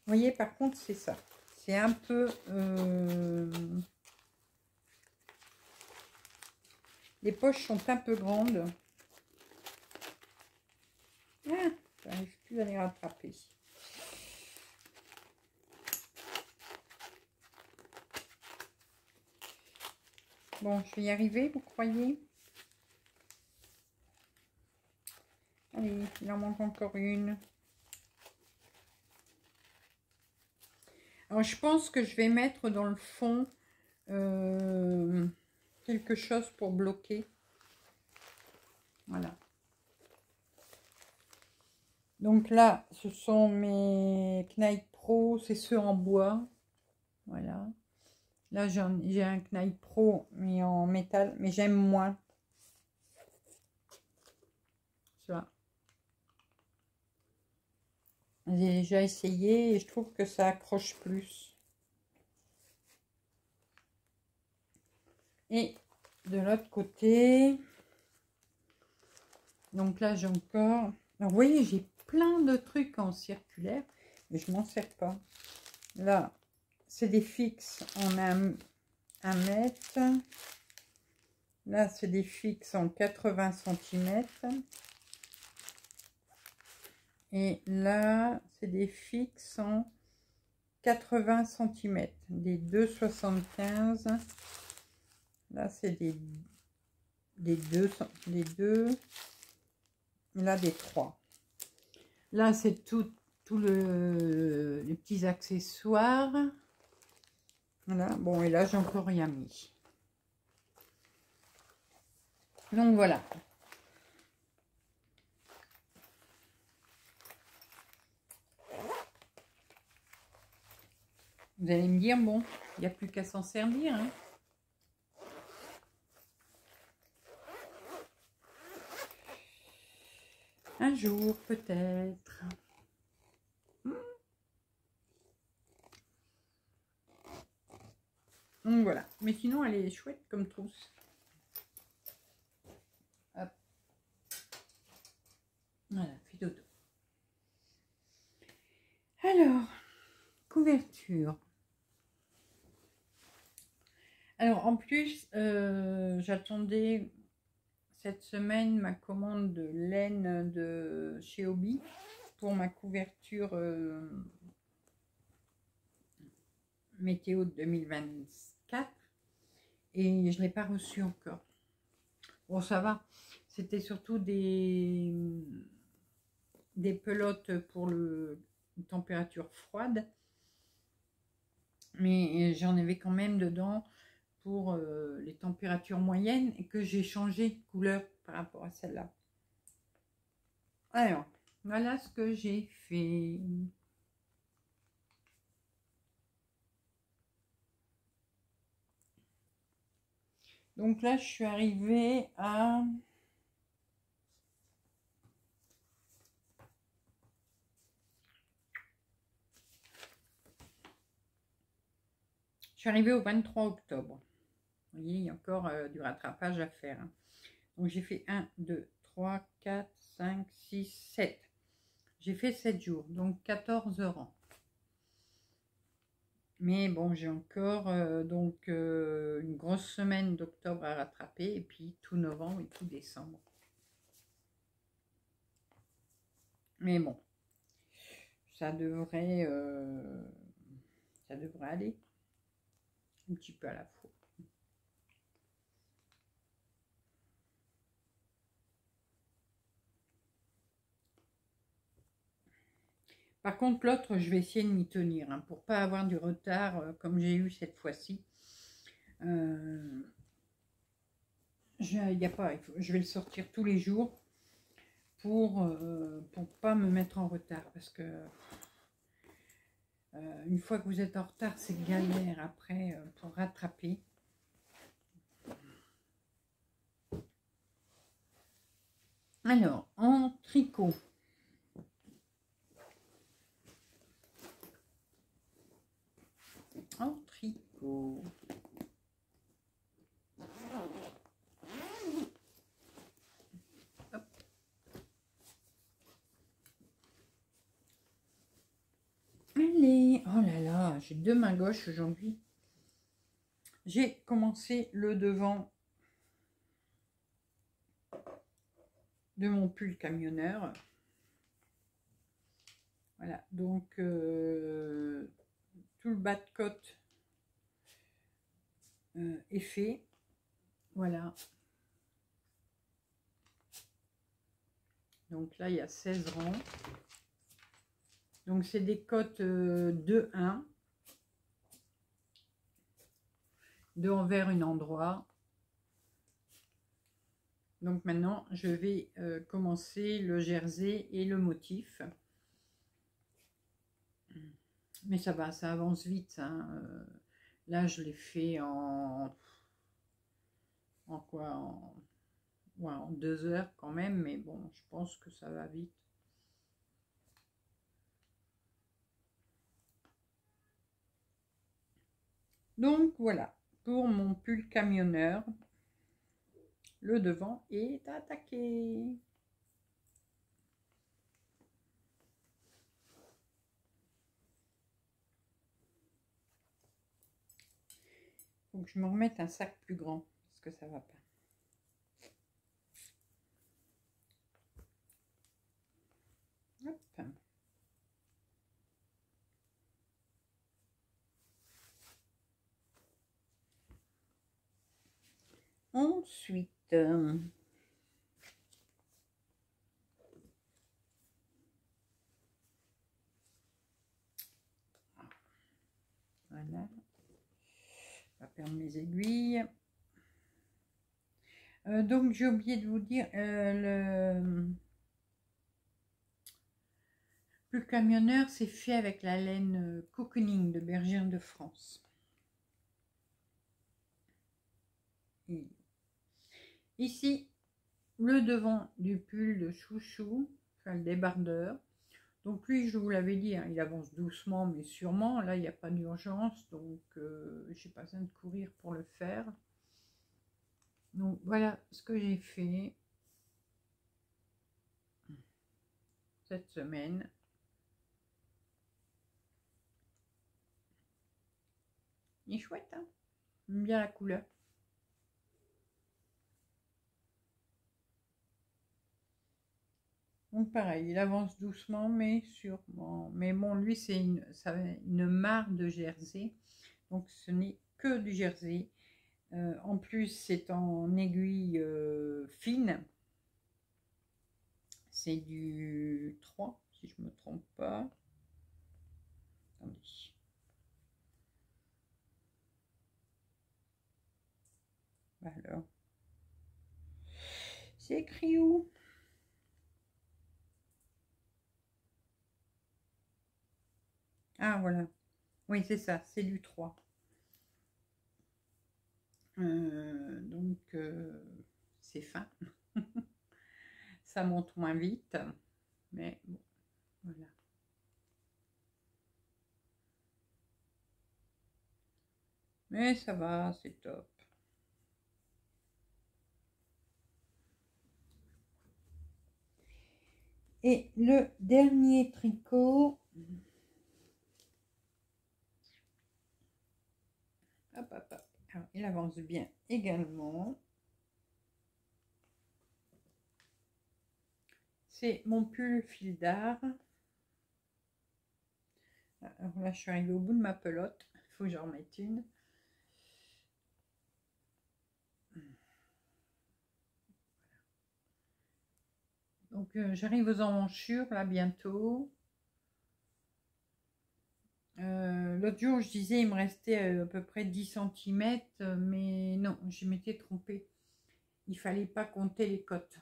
A: vous voyez, par contre, c'est ça. C'est un peu... Euh, les poches sont un peu grandes. Ah, j'arrive plus à les rattraper. Bon, je vais y arriver, vous croyez? Allez, il en manque encore une. Alors, je pense que je vais mettre dans le fond euh, quelque chose pour bloquer. Voilà. Donc là, ce sont mes Knight Pro, c'est ceux en bois. Voilà. Là, j'ai un Knight Pro, mais en métal, mais j'aime moins. J'ai déjà essayé et je trouve que ça accroche plus. Et de l'autre côté, donc là j'ai encore, vous voyez j'ai plein de trucs en circulaire, mais je m'en sers pas. Là, c'est des fixes en un, un mètre. Là, c'est des fixes en 80 cm. Et là, c'est des fixes en 80 cm. Des 2,75. Là, c'est des, des, deux, des deux. Là, des trois. Là, c'est tout, tout le, les petits accessoires. Voilà. Bon, et là, j'ai encore rien mis. Donc, voilà. Vous allez me dire, bon, il n'y a plus qu'à s'en servir. Hein. Un jour, peut-être. Donc voilà. Mais sinon, elle est chouette comme trousse. Hop. Voilà, puis dodo. Alors, couverture. Alors, en plus, euh, j'attendais cette semaine ma commande de laine de chez Obi pour ma couverture euh, météo 2024 et je ne l'ai pas reçue encore. Bon, ça va. C'était surtout des, des pelotes pour le, température froide. Mais j'en avais quand même dedans pour euh, les températures moyennes et que j'ai changé de couleur par rapport à celle-là. Alors, voilà ce que j'ai fait. Donc là, je suis arrivée à... Je suis arrivée au 23 octobre voyez, il y a encore euh, du rattrapage à faire. Hein. Donc, j'ai fait 1, 2, 3, 4, 5, 6, 7. J'ai fait 7 jours, donc 14 heures. Mais bon, j'ai encore euh, donc euh, une grosse semaine d'octobre à rattraper et puis tout novembre et tout décembre. Mais bon, ça devrait, ça devrait aller. un petit peu à la fois. Par contre, l'autre, je vais essayer de m'y tenir hein, pour pas avoir du retard euh, comme j'ai eu cette fois-ci. Euh, je, vais le sortir tous les jours pour ne pour pas me mettre en retard parce que euh, une fois que vous êtes en retard, c'est galère après euh, pour rattraper. Alors, en tricot. En Allez, oh là là, j'ai deux mains gauches aujourd'hui. J'ai commencé le devant de mon pull camionneur. Voilà, donc euh, tout le bas de côte euh, fait. Voilà. Donc là, il y a 16 rangs. Donc, c'est des cotes 2, 1. De envers une endroit. Donc maintenant, je vais euh, commencer le jersey et le motif. Mais ça va, ça avance vite. Hein. Euh, là, je l'ai fait en... En quoi en, deux heures quand même. Mais bon, je pense que ça va vite. Donc voilà, pour mon pull camionneur, le devant est attaqué. Je me remette un sac plus grand parce que ça va pas. Ensuite, euh, voilà, perdre mes aiguilles. Euh, donc, j'ai oublié de vous dire, euh, le plus camionneur, c'est fait avec la laine cocooning de Bergère de France. Ici, le devant du pull de chouchou, enfin le débardeur. Donc lui, je vous l'avais dit, hein, il avance doucement mais sûrement. Là, il n'y a pas d'urgence, donc euh, je n'ai pas besoin de courir pour le faire. Donc voilà ce que j'ai fait cette semaine. Il est chouette, hein J'aime bien la couleur. Donc pareil, il avance doucement mais sûrement. Mais bon, lui c'est une, une mare de jersey. Donc ce n'est que du jersey. Euh, en plus c'est en aiguille euh, fine. C'est du 3 si je me trompe pas. Attendez. Alors. C'est écrit où? Ah, voilà. Oui, c'est ça, c'est du 3. Euh, donc, euh, c'est fin. ça monte moins vite. Mais bon, voilà. Mais ça va, c'est top. Et le dernier tricot, Ah, il avance bien également. C'est mon pull fil d'art. Ah, alors là, je suis arrivée au bout de ma pelote. Il faut que j'en remette une. Donc, euh, j'arrive aux emmanchures, là, bientôt. L'autre jour, je disais il me restait à peu près 10 cm, mais non, je m'étais trompée. Il fallait pas compter les côtes.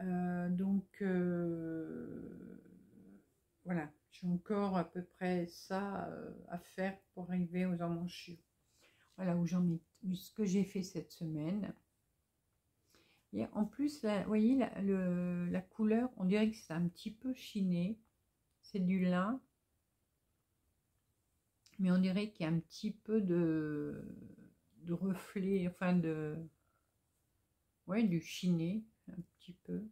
A: donc voilà, j'ai encore à peu près ça à faire pour arriver aux emmanchures. Voilà où j'en ai, ce que j'ai fait cette semaine. Et en plus, vous voyez, la couleur, on dirait que c'est un petit peu chiné. C'est du lin. Mais on dirait qu'il y a un petit peu de, de reflet, enfin de... Ouais, du chiné, un petit peu.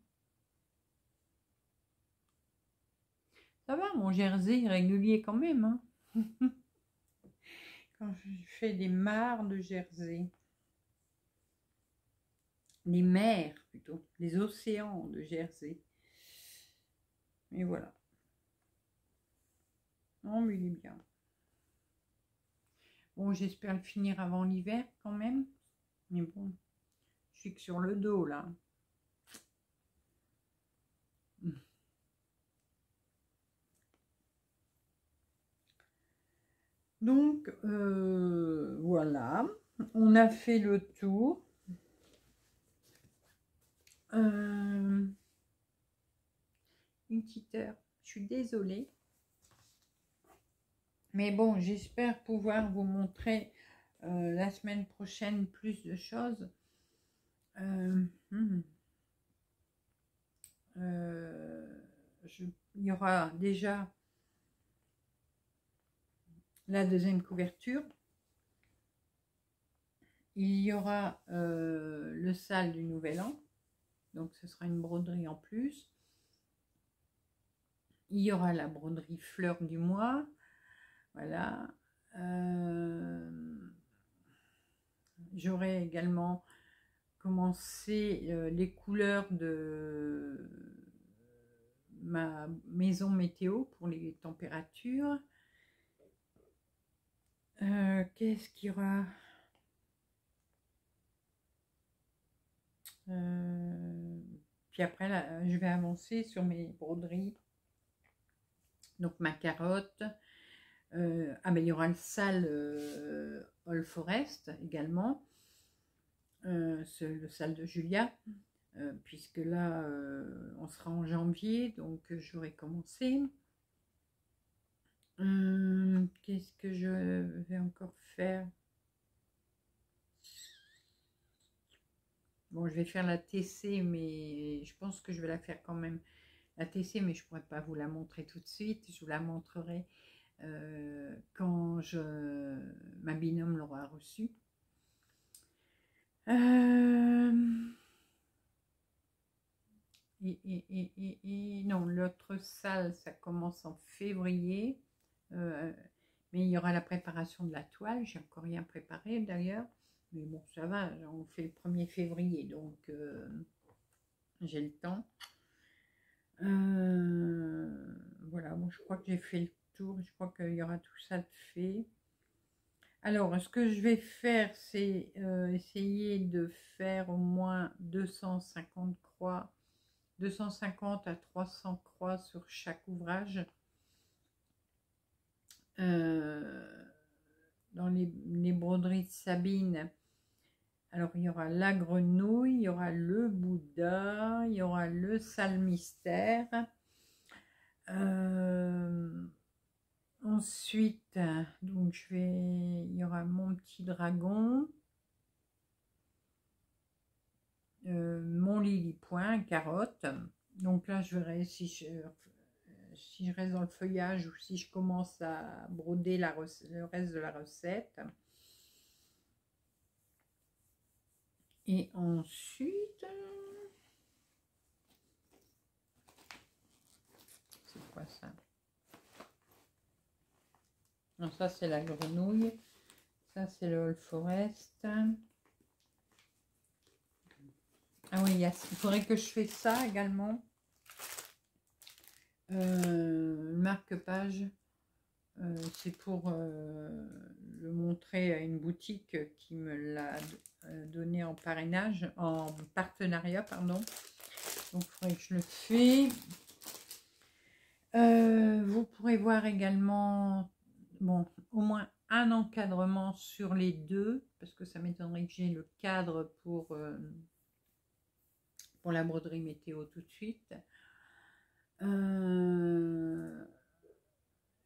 A: Ça va, mon jersey régulier quand même. Hein quand je fais des mares de jersey. Les mers plutôt, les océans de jersey. Et voilà. Non, mais il est bien. Bon, j'espère le finir avant l'hiver quand même. Mais bon, je suis que sur le dos là. Donc, euh, voilà, on a fait le tour. Euh, une petite heure, je suis désolée. Mais bon, j'espère pouvoir vous montrer euh, la semaine prochaine plus de choses. Hmm. il y aura déjà la deuxième couverture. Il y aura euh, le sale du Nouvel An. Donc ce sera une broderie en plus. Il y aura la broderie fleur du mois. Voilà. Euh, j'aurai également commencé euh, les couleurs de ma maison météo pour les températures. Euh, qu'est-ce qu'il y aura? Puis après, je vais avancer sur mes broderies. Donc ma carotte. Euh, ah, mais il y aura le sale All Forest également. le sale de Julia. puisque là, on sera en janvier, donc j'aurai commencé. Qu'est-ce que je vais encore faire? Bon, je vais faire la TC, mais je pense que je vais la faire quand même. La TC, mais je ne pourrais pas vous la montrer tout de suite. Je vous la montrerai euh, quand je, ma binôme l'aura reçue. Euh, et, et, et, et, non, l'autre salle, ça commence en février. Euh, mais il y aura la préparation de la toile. J'ai encore rien préparé d'ailleurs. Mais bon, ça va, on fait le 1er février, donc j'ai le temps. Voilà, bon, je crois que j'ai fait le Je crois qu'il y aura tout ça de fait. Alors, ce que je vais faire, c'est essayer de faire au moins 250 croix, 250 à 300 croix sur chaque ouvrage. Euh, dans les, broderies de Sabine, alors il y aura la grenouille, il y aura le Bouddha, il y aura le sale mystère. Euh, ensuite, donc je vais, il y aura mon petit dragon, euh, mon lily point, carotte. Donc là, je verrai si je si je reste dans le feuillage ou si je commence à broder la le reste de la recette. Et ensuite, c'est quoi ça? Ça c'est la grenouille, ça c'est le Old Forest. Ah oui, il faudrait que je fasse ça également. Euh, marque-page, euh, c'est pour euh, le montrer à une boutique qui me l'a donné en parrainage, en partenariat, pardon. Donc, il faudrait que je le fais. Euh, vous pourrez voir également, bon, au moins un encadrement sur les deux, parce que ça m'étonnerait que j'ai le cadre pour, euh, pour la broderie météo tout de suite. Euh,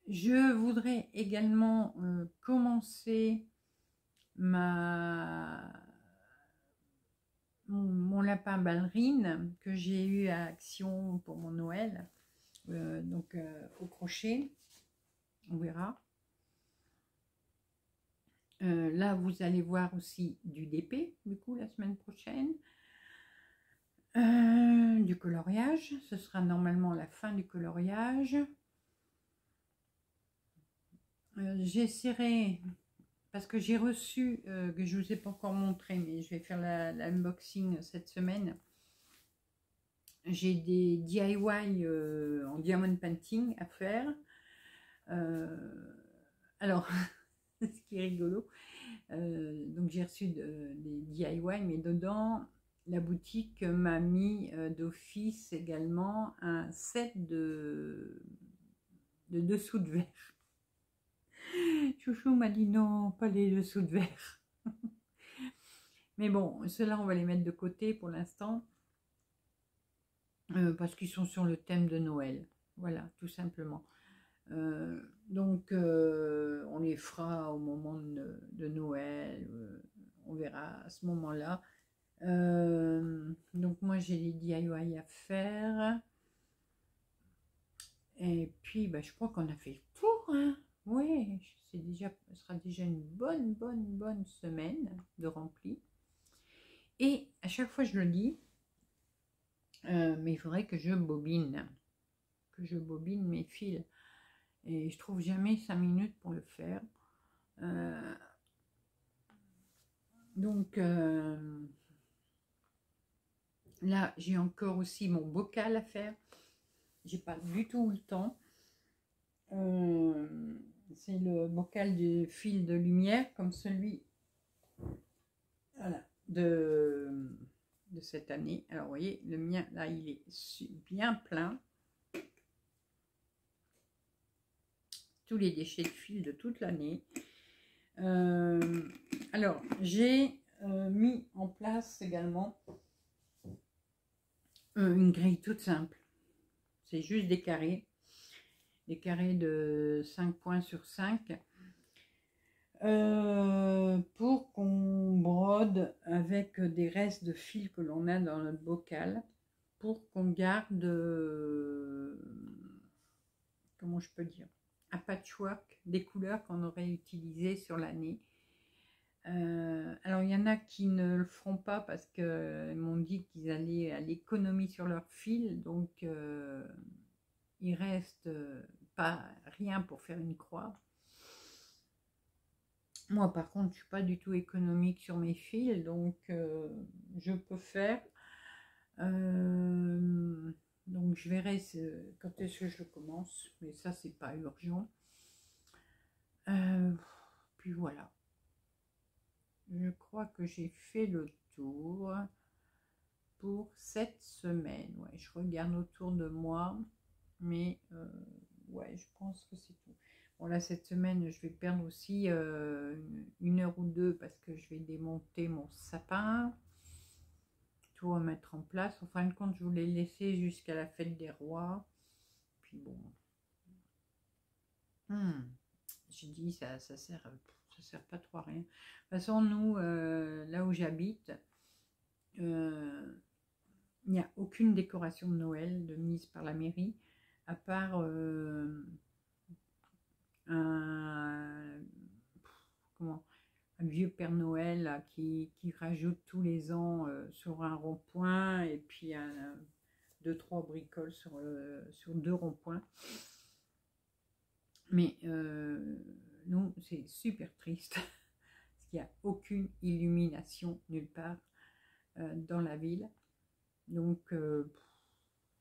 A: je voudrais également commencer ma mon, lapin ballerine que j'ai eu à Action pour mon Noël. Euh, donc euh, au crochet. On verra. Euh, là, vous allez voir aussi du DP, du coup, la semaine prochaine. du coloriage. Ce sera normalement la fin du coloriage. J'essaierai, parce que j'ai reçu, que je ne vous ai pas encore montré, mais je vais faire l'unboxing cette semaine j'ai des DIY euh, en diamond painting à faire. Euh, alors, ce qui est rigolo, euh, donc j'ai reçu des DIY, mais dedans, la boutique m'a mis d'office également un set de, de dessous de verre. Chouchou m'a dit non, pas les dessous de verre. mais bon, ceux-là, on va les mettre de côté pour l'instant. Euh, parce qu'ils sont sur le thème de Noël. Voilà, tout simplement. Euh, donc, euh, on les fera au moment de, Noël. on verra à ce moment-là. donc, moi, j'ai les DIY à faire. Et puis, bah, je crois qu'on a fait le tour. Hein. Oui, c'est déjà, ce sera déjà une bonne, bonne, bonne semaine de rempli. Et à chaque fois, je le dis, euh, mais il faudrait que je bobine, que je bobine mes fils. Et je trouve jamais 5 minutes pour le faire. Euh, donc euh, là, j'ai encore aussi mon bocal à faire. J'ai pas du tout le temps. C'est le bocal de fil de lumière comme celui de de cette année. Alors, vous voyez, le mien, là, il est bien plein. Tous les déchets de fil de toute l'année. Euh, alors, j'ai euh, mis en place également euh, une grille toute simple. C'est juste des carrés. Des carrés de 5 points sur 5 euh, pour qu'on brode avec des restes de fil que l'on a dans notre bocal pour qu'on garde comment je peux dire? Patchwork des couleurs qu'on aurait utilisées sur l'année. Euh, alors il y en a qui ne le feront pas parce qu'ils m'ont dit qu'ils allaient à l'économie sur leur fil. Donc il reste pas rien pour faire une croix. Moi, par contre, je suis pas du tout économique sur mes fils, donc euh, je peux faire. Euh, donc, je verrai quand est-ce que je commence, mais ça, c'est pas urgent. Euh, puis voilà. Je crois que j'ai fait le tour pour cette semaine. Ouais, je regarde autour de moi, mais ouais, je pense que c'est tout. Bon là cette semaine je vais perdre aussi euh, une heure ou deux parce que je vais démonter mon sapin. Tout à mettre en place. En fin de compte je voulais laisser jusqu'à la fête des rois. Puis bon. Hmm. J'ai dit ça, ça sert ça sert pas trop à rien. De toute façon nous euh, là où j'habite euh, il n'y a aucune décoration de Noël de mise par la mairie à part un, comment, un vieux Père Noël qui, rajoute tous les ans euh, sur un rond-point et puis un, deux, trois bricoles sur, euh, sur deux ronds-points. Mais euh, non, c'est super triste parce qu'il n'y a aucune illumination nulle part dans la ville. Donc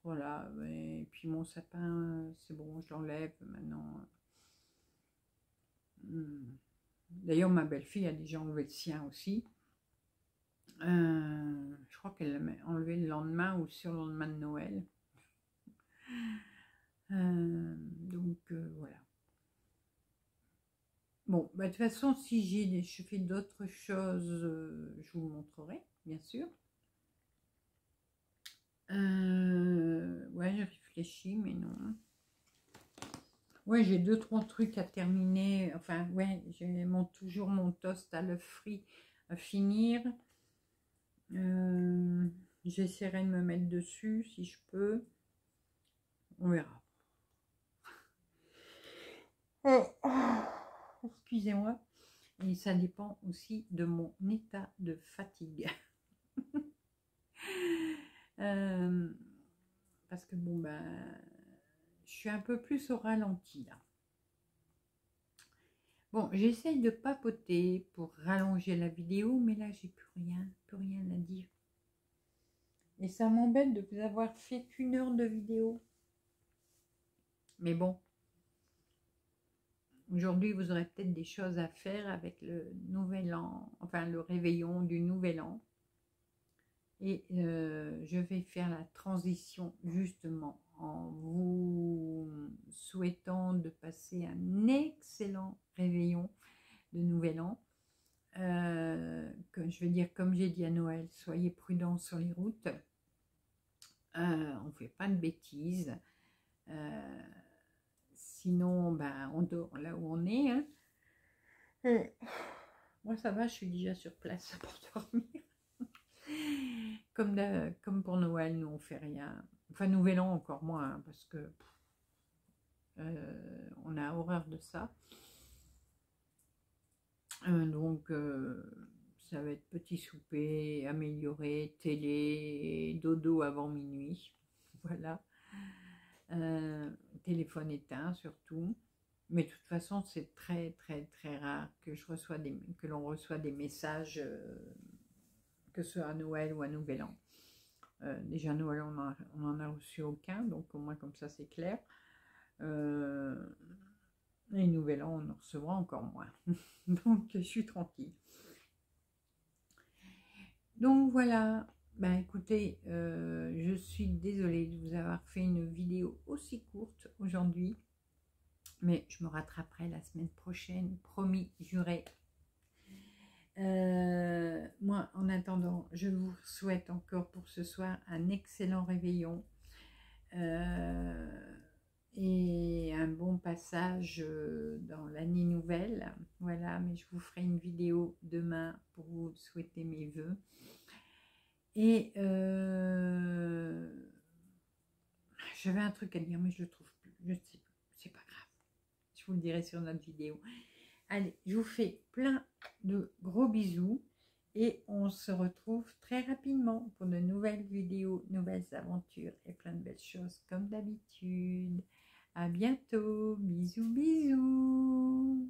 A: voilà, et puis mon sapin, c'est bon, je l'enlève maintenant. Hmm. D'ailleurs, ma belle-fille a déjà enlevé le sien aussi. Euh, je crois qu'elle l'a enlevé le lendemain ou sur le lendemain de Noël. Euh, donc euh, voilà. Bon, bah, de toute façon, si j'ai, je fais d'autres choses, je vous montrerai, bien sûr. ouais, j'ai réfléchi, mais non. Ouais, j'ai deux, trois trucs à terminer. Enfin, ouais, j'ai mon, toujours mon toast à l'œuf frit à finir. Euh, j'essaierai de me mettre dessus si je peux. On verra. Oh, excusez-moi. Et ça dépend aussi de mon état de fatigue. Euh, parce que bon, ben, je suis un peu plus au ralenti là. Bon, j'essaye de papoter pour rallonger la vidéo, mais là, j'ai plus rien, plus rien à dire. Et ça m'embête de vous avoir fait qu'une heure de vidéo. Mais bon, aujourd'hui, vous aurez peut-être des choses à faire avec le nouvel an, enfin le réveillon du nouvel an. Et euh, je vais faire la transition justement en vous souhaitant de passer un excellent réveillon de Nouvel An. Euh, que je veux dire, comme j'ai dit à Noël, soyez prudents sur les routes. Euh, on ne fait pas de bêtises. Euh, sinon, ben, on dort là où on est. Hein. Moi, ça va, je suis déjà sur place pour dormir. comme, comme pour Noël, nous, on fait rien. Enfin, Nouvel An, encore moins, hein, parce que euh, on a horreur de ça. Euh, donc, euh, ça va être petit souper, amélioré, télé, dodo avant minuit. Voilà. téléphone éteint surtout. Mais de toute façon, c'est très, très, très rare que je des, que l'on reçoit des messages, que ce soit à Noël ou à Nouvel An. Déjà, Noël, on n'en a reçu aucun, donc au moins comme ça, c'est clair. Euh, les Nouvel An, on en recevra encore moins. Donc, je suis tranquille. Donc, voilà. Ben, écoutez, euh, je suis désolée de vous avoir fait une vidéo aussi courte aujourd'hui. Mais je me rattraperai la semaine prochaine, promis, juré. Euh, moi, en attendant, je vous souhaite encore pour ce soir un excellent réveillon. Euh, et un bon passage euh, dans l'année nouvelle. Voilà, mais je vous ferai une vidéo demain pour vous souhaiter mes voeux. Et j'avais un truc à dire, mais je le trouve plus. Je ne sais plus, c'est pas grave. Je vous le dirai sur notre vidéo. Allez, je vous fais plein de gros bisous et on se retrouve très rapidement pour de nouvelles vidéos, nouvelles aventures et plein de belles choses comme d'habitude. À bientôt, bisous bisous